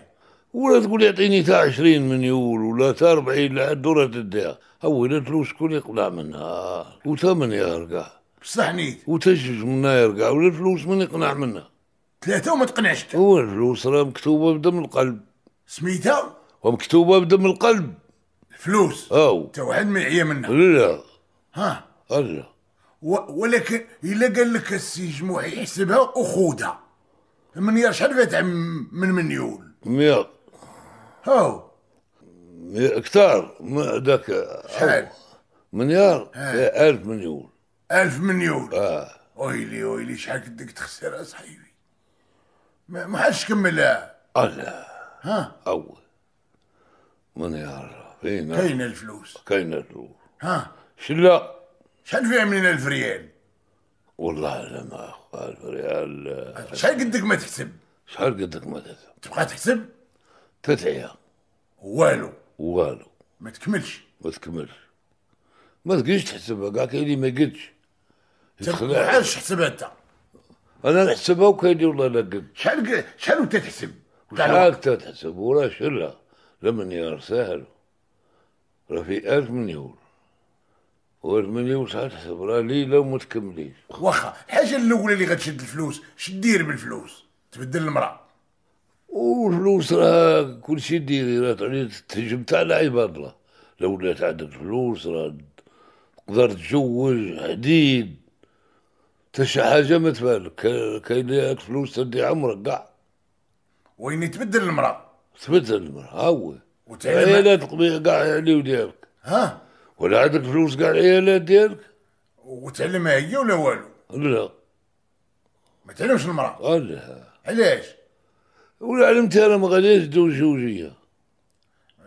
ولا تقول يعطيني تا 20 مليون ولا تا 40 لا الدورة تديها. اول الفلوس شكون يقنع منها. وثمانية كاع بصح نيت. وتجوج منها كاع ولا الفلوس من يقنع منها. ثلاثة وما تقنعش. هو الفلوس راه مكتوبة بدم القلب. سميتها؟ ومكتوبة بدم القلب. فلوس. أو. تا واحد ما يعيا منها. لا. ها. لا و- ولكن إلا قال لك السي جموحي يحسبها وخودها من شحال فات من مليون؟ مية. هاو ما ذاك. شحال؟ مليار. فيه ألف مليون. ألف مليون. آه. ويلي ويلي شحال كدك تخسر اصاحبي ما ما حدش كملها. الله ها؟ أول. مليار فينا كاينة الفلوس. كاين الفلوس. ها؟ شلا. شحال فيها من ألف ريال؟ والله لا ما ألف ريال آه، شحال قدك ما تحسب؟ شحال قدك ما تدفع تبقى تحسب؟ تدعية والو. والو. ما تكملش. ما تكملش. ما تقدرش تحسبها كاع كاين اللي ما قدش. ما عادش تحسبها أنت؟ أنا نحسبها وكاين اللي والله لا قد. شحال شحال وأنت تحسب؟ تاع شحال الوقت. تا تحسب ولا شلا لا مليار ساهل راه في ألف مليون وألف مليون شحال تحسب راه ليلة وما تكمليش. واخا الحاجة الأولى اللي غتشد الفلوس شدير بالفلوس؟ تبدل المرأة. والفلوس راه كل شيء ديري راه تعلي تهجم تاع عباد الله لو ولات عندك فلوس راه تقدر تجوج حديد. تا شي حاجة ما كاين اللي هاك فلوس تدي عمرك كاع وين يتبدل المرأة. تبدل المرأة هو. وتعلم عيالات القبيله كاع عليو ديالك ها؟ ولا عندك فلوس كاع العيالات ديالك وتعلمها هي ولا والو؟ لا. ما تعلمش المرأة. لا علاش؟ ولا علمت أنا ما غاديش تدوز زوجيه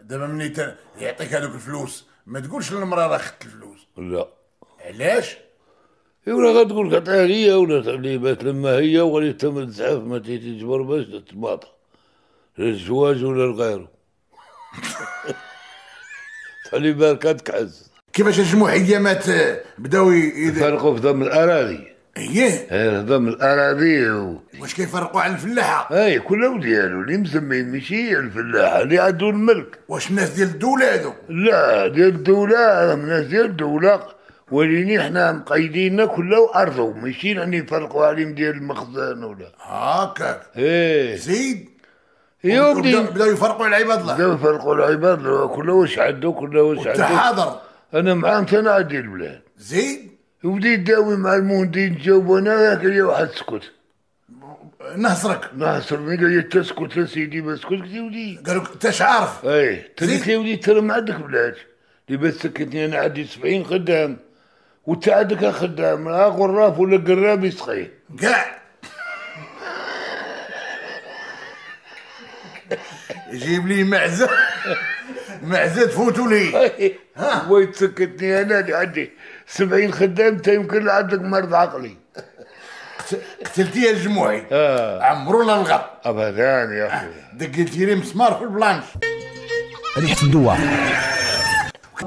دابا ملي ت- يعطيك هذوك الفلوس ما تقولش للمرأة راه خدت الفلوس. لا. علاش؟ ولا غتقول لك عطيها ليا ولا تعلي بات لما هي وغادي تم تزعف ما تيجي تجبر باش تتباطا للزواج ولا لغيره تعلي بالك تكعز كيفاش الجموحيه مات بداو ي- يد- فرقوا في دم الأراضي. إيه. دم الأراضي و... واش كيفرقوا على الفلاحة؟ أي كله ديالو اللي مسمين ماشي الفلاحة اللي عندو الملك. واش الناس ديال الدولة هذو لا ديال الدولة راهم ناس ديال الدولة. وليني حنا مقيديننا كله أرضو ماشي يعني يفرقوا عليهم ديال المخزن ولا. هكاك إيه. زيد؟ يا ودي وبداو بداو يفرقوا على عباد الله بداو يفرقوا العباد كله واش عنده كله واش انت عنده حاضر أنا معاهم عندي البلاد. زيد وبديت داوي مع المهندسين جاوبوا أنا ياك لي واحد سكت. نهصرك ناصرني قال لي تسكت يا سيدي ما سكت قلت ودي قالوا انت عارف. اي زين. قلت لي ودي ترى ما عندك بلاد. اللي بس سكتني أنا عندي 70 خدام. وانت عندك خدام لا غراف ولا قراب يسقي كاع جيب لي معزة. معزة تفوتوا لي. هو يتسكتني أنا؟ اللي عندي 70 خدام انت يمكن عندك مرض عقلي. قتلتي الجموعي آه. عمرو لا الغط ابدا يا أخي. دقيتي لي مسمار في البلانش. ريحة الدوار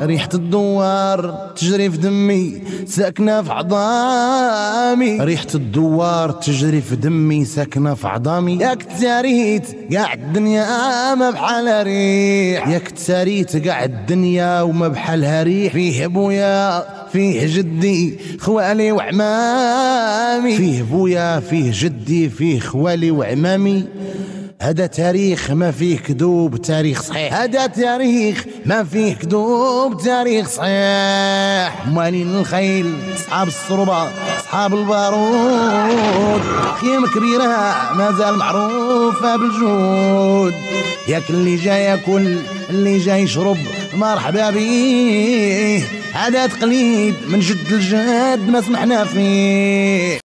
ريحة الدوار تجري في دمي ساكنة في عظامي. ريحة الدوار تجري في دمي ساكنة في عظامي. ياك تساريت قاع الدنيا ما بحالها ريح. ياك تساريت قاع الدنيا وما بحالها ريح. فيه بويا فيه جدي خوالي وعمامي. فيه بويا فيه جدي فيه خوالي وعمامي. هذا تاريخ ما فيه كذوب تاريخ صحيح. هذا تاريخ ما فيه كذوب تاريخ صحيح. مالين الخيل أصحاب الصربة أصحاب البارود. خيم كبيرة ما زال معروفة بالجود. ياك اللي جاي ياكل اللي جاي يشرب مرحبا بيه. هذا تقليد من جد الجد ما سمحنا فيه.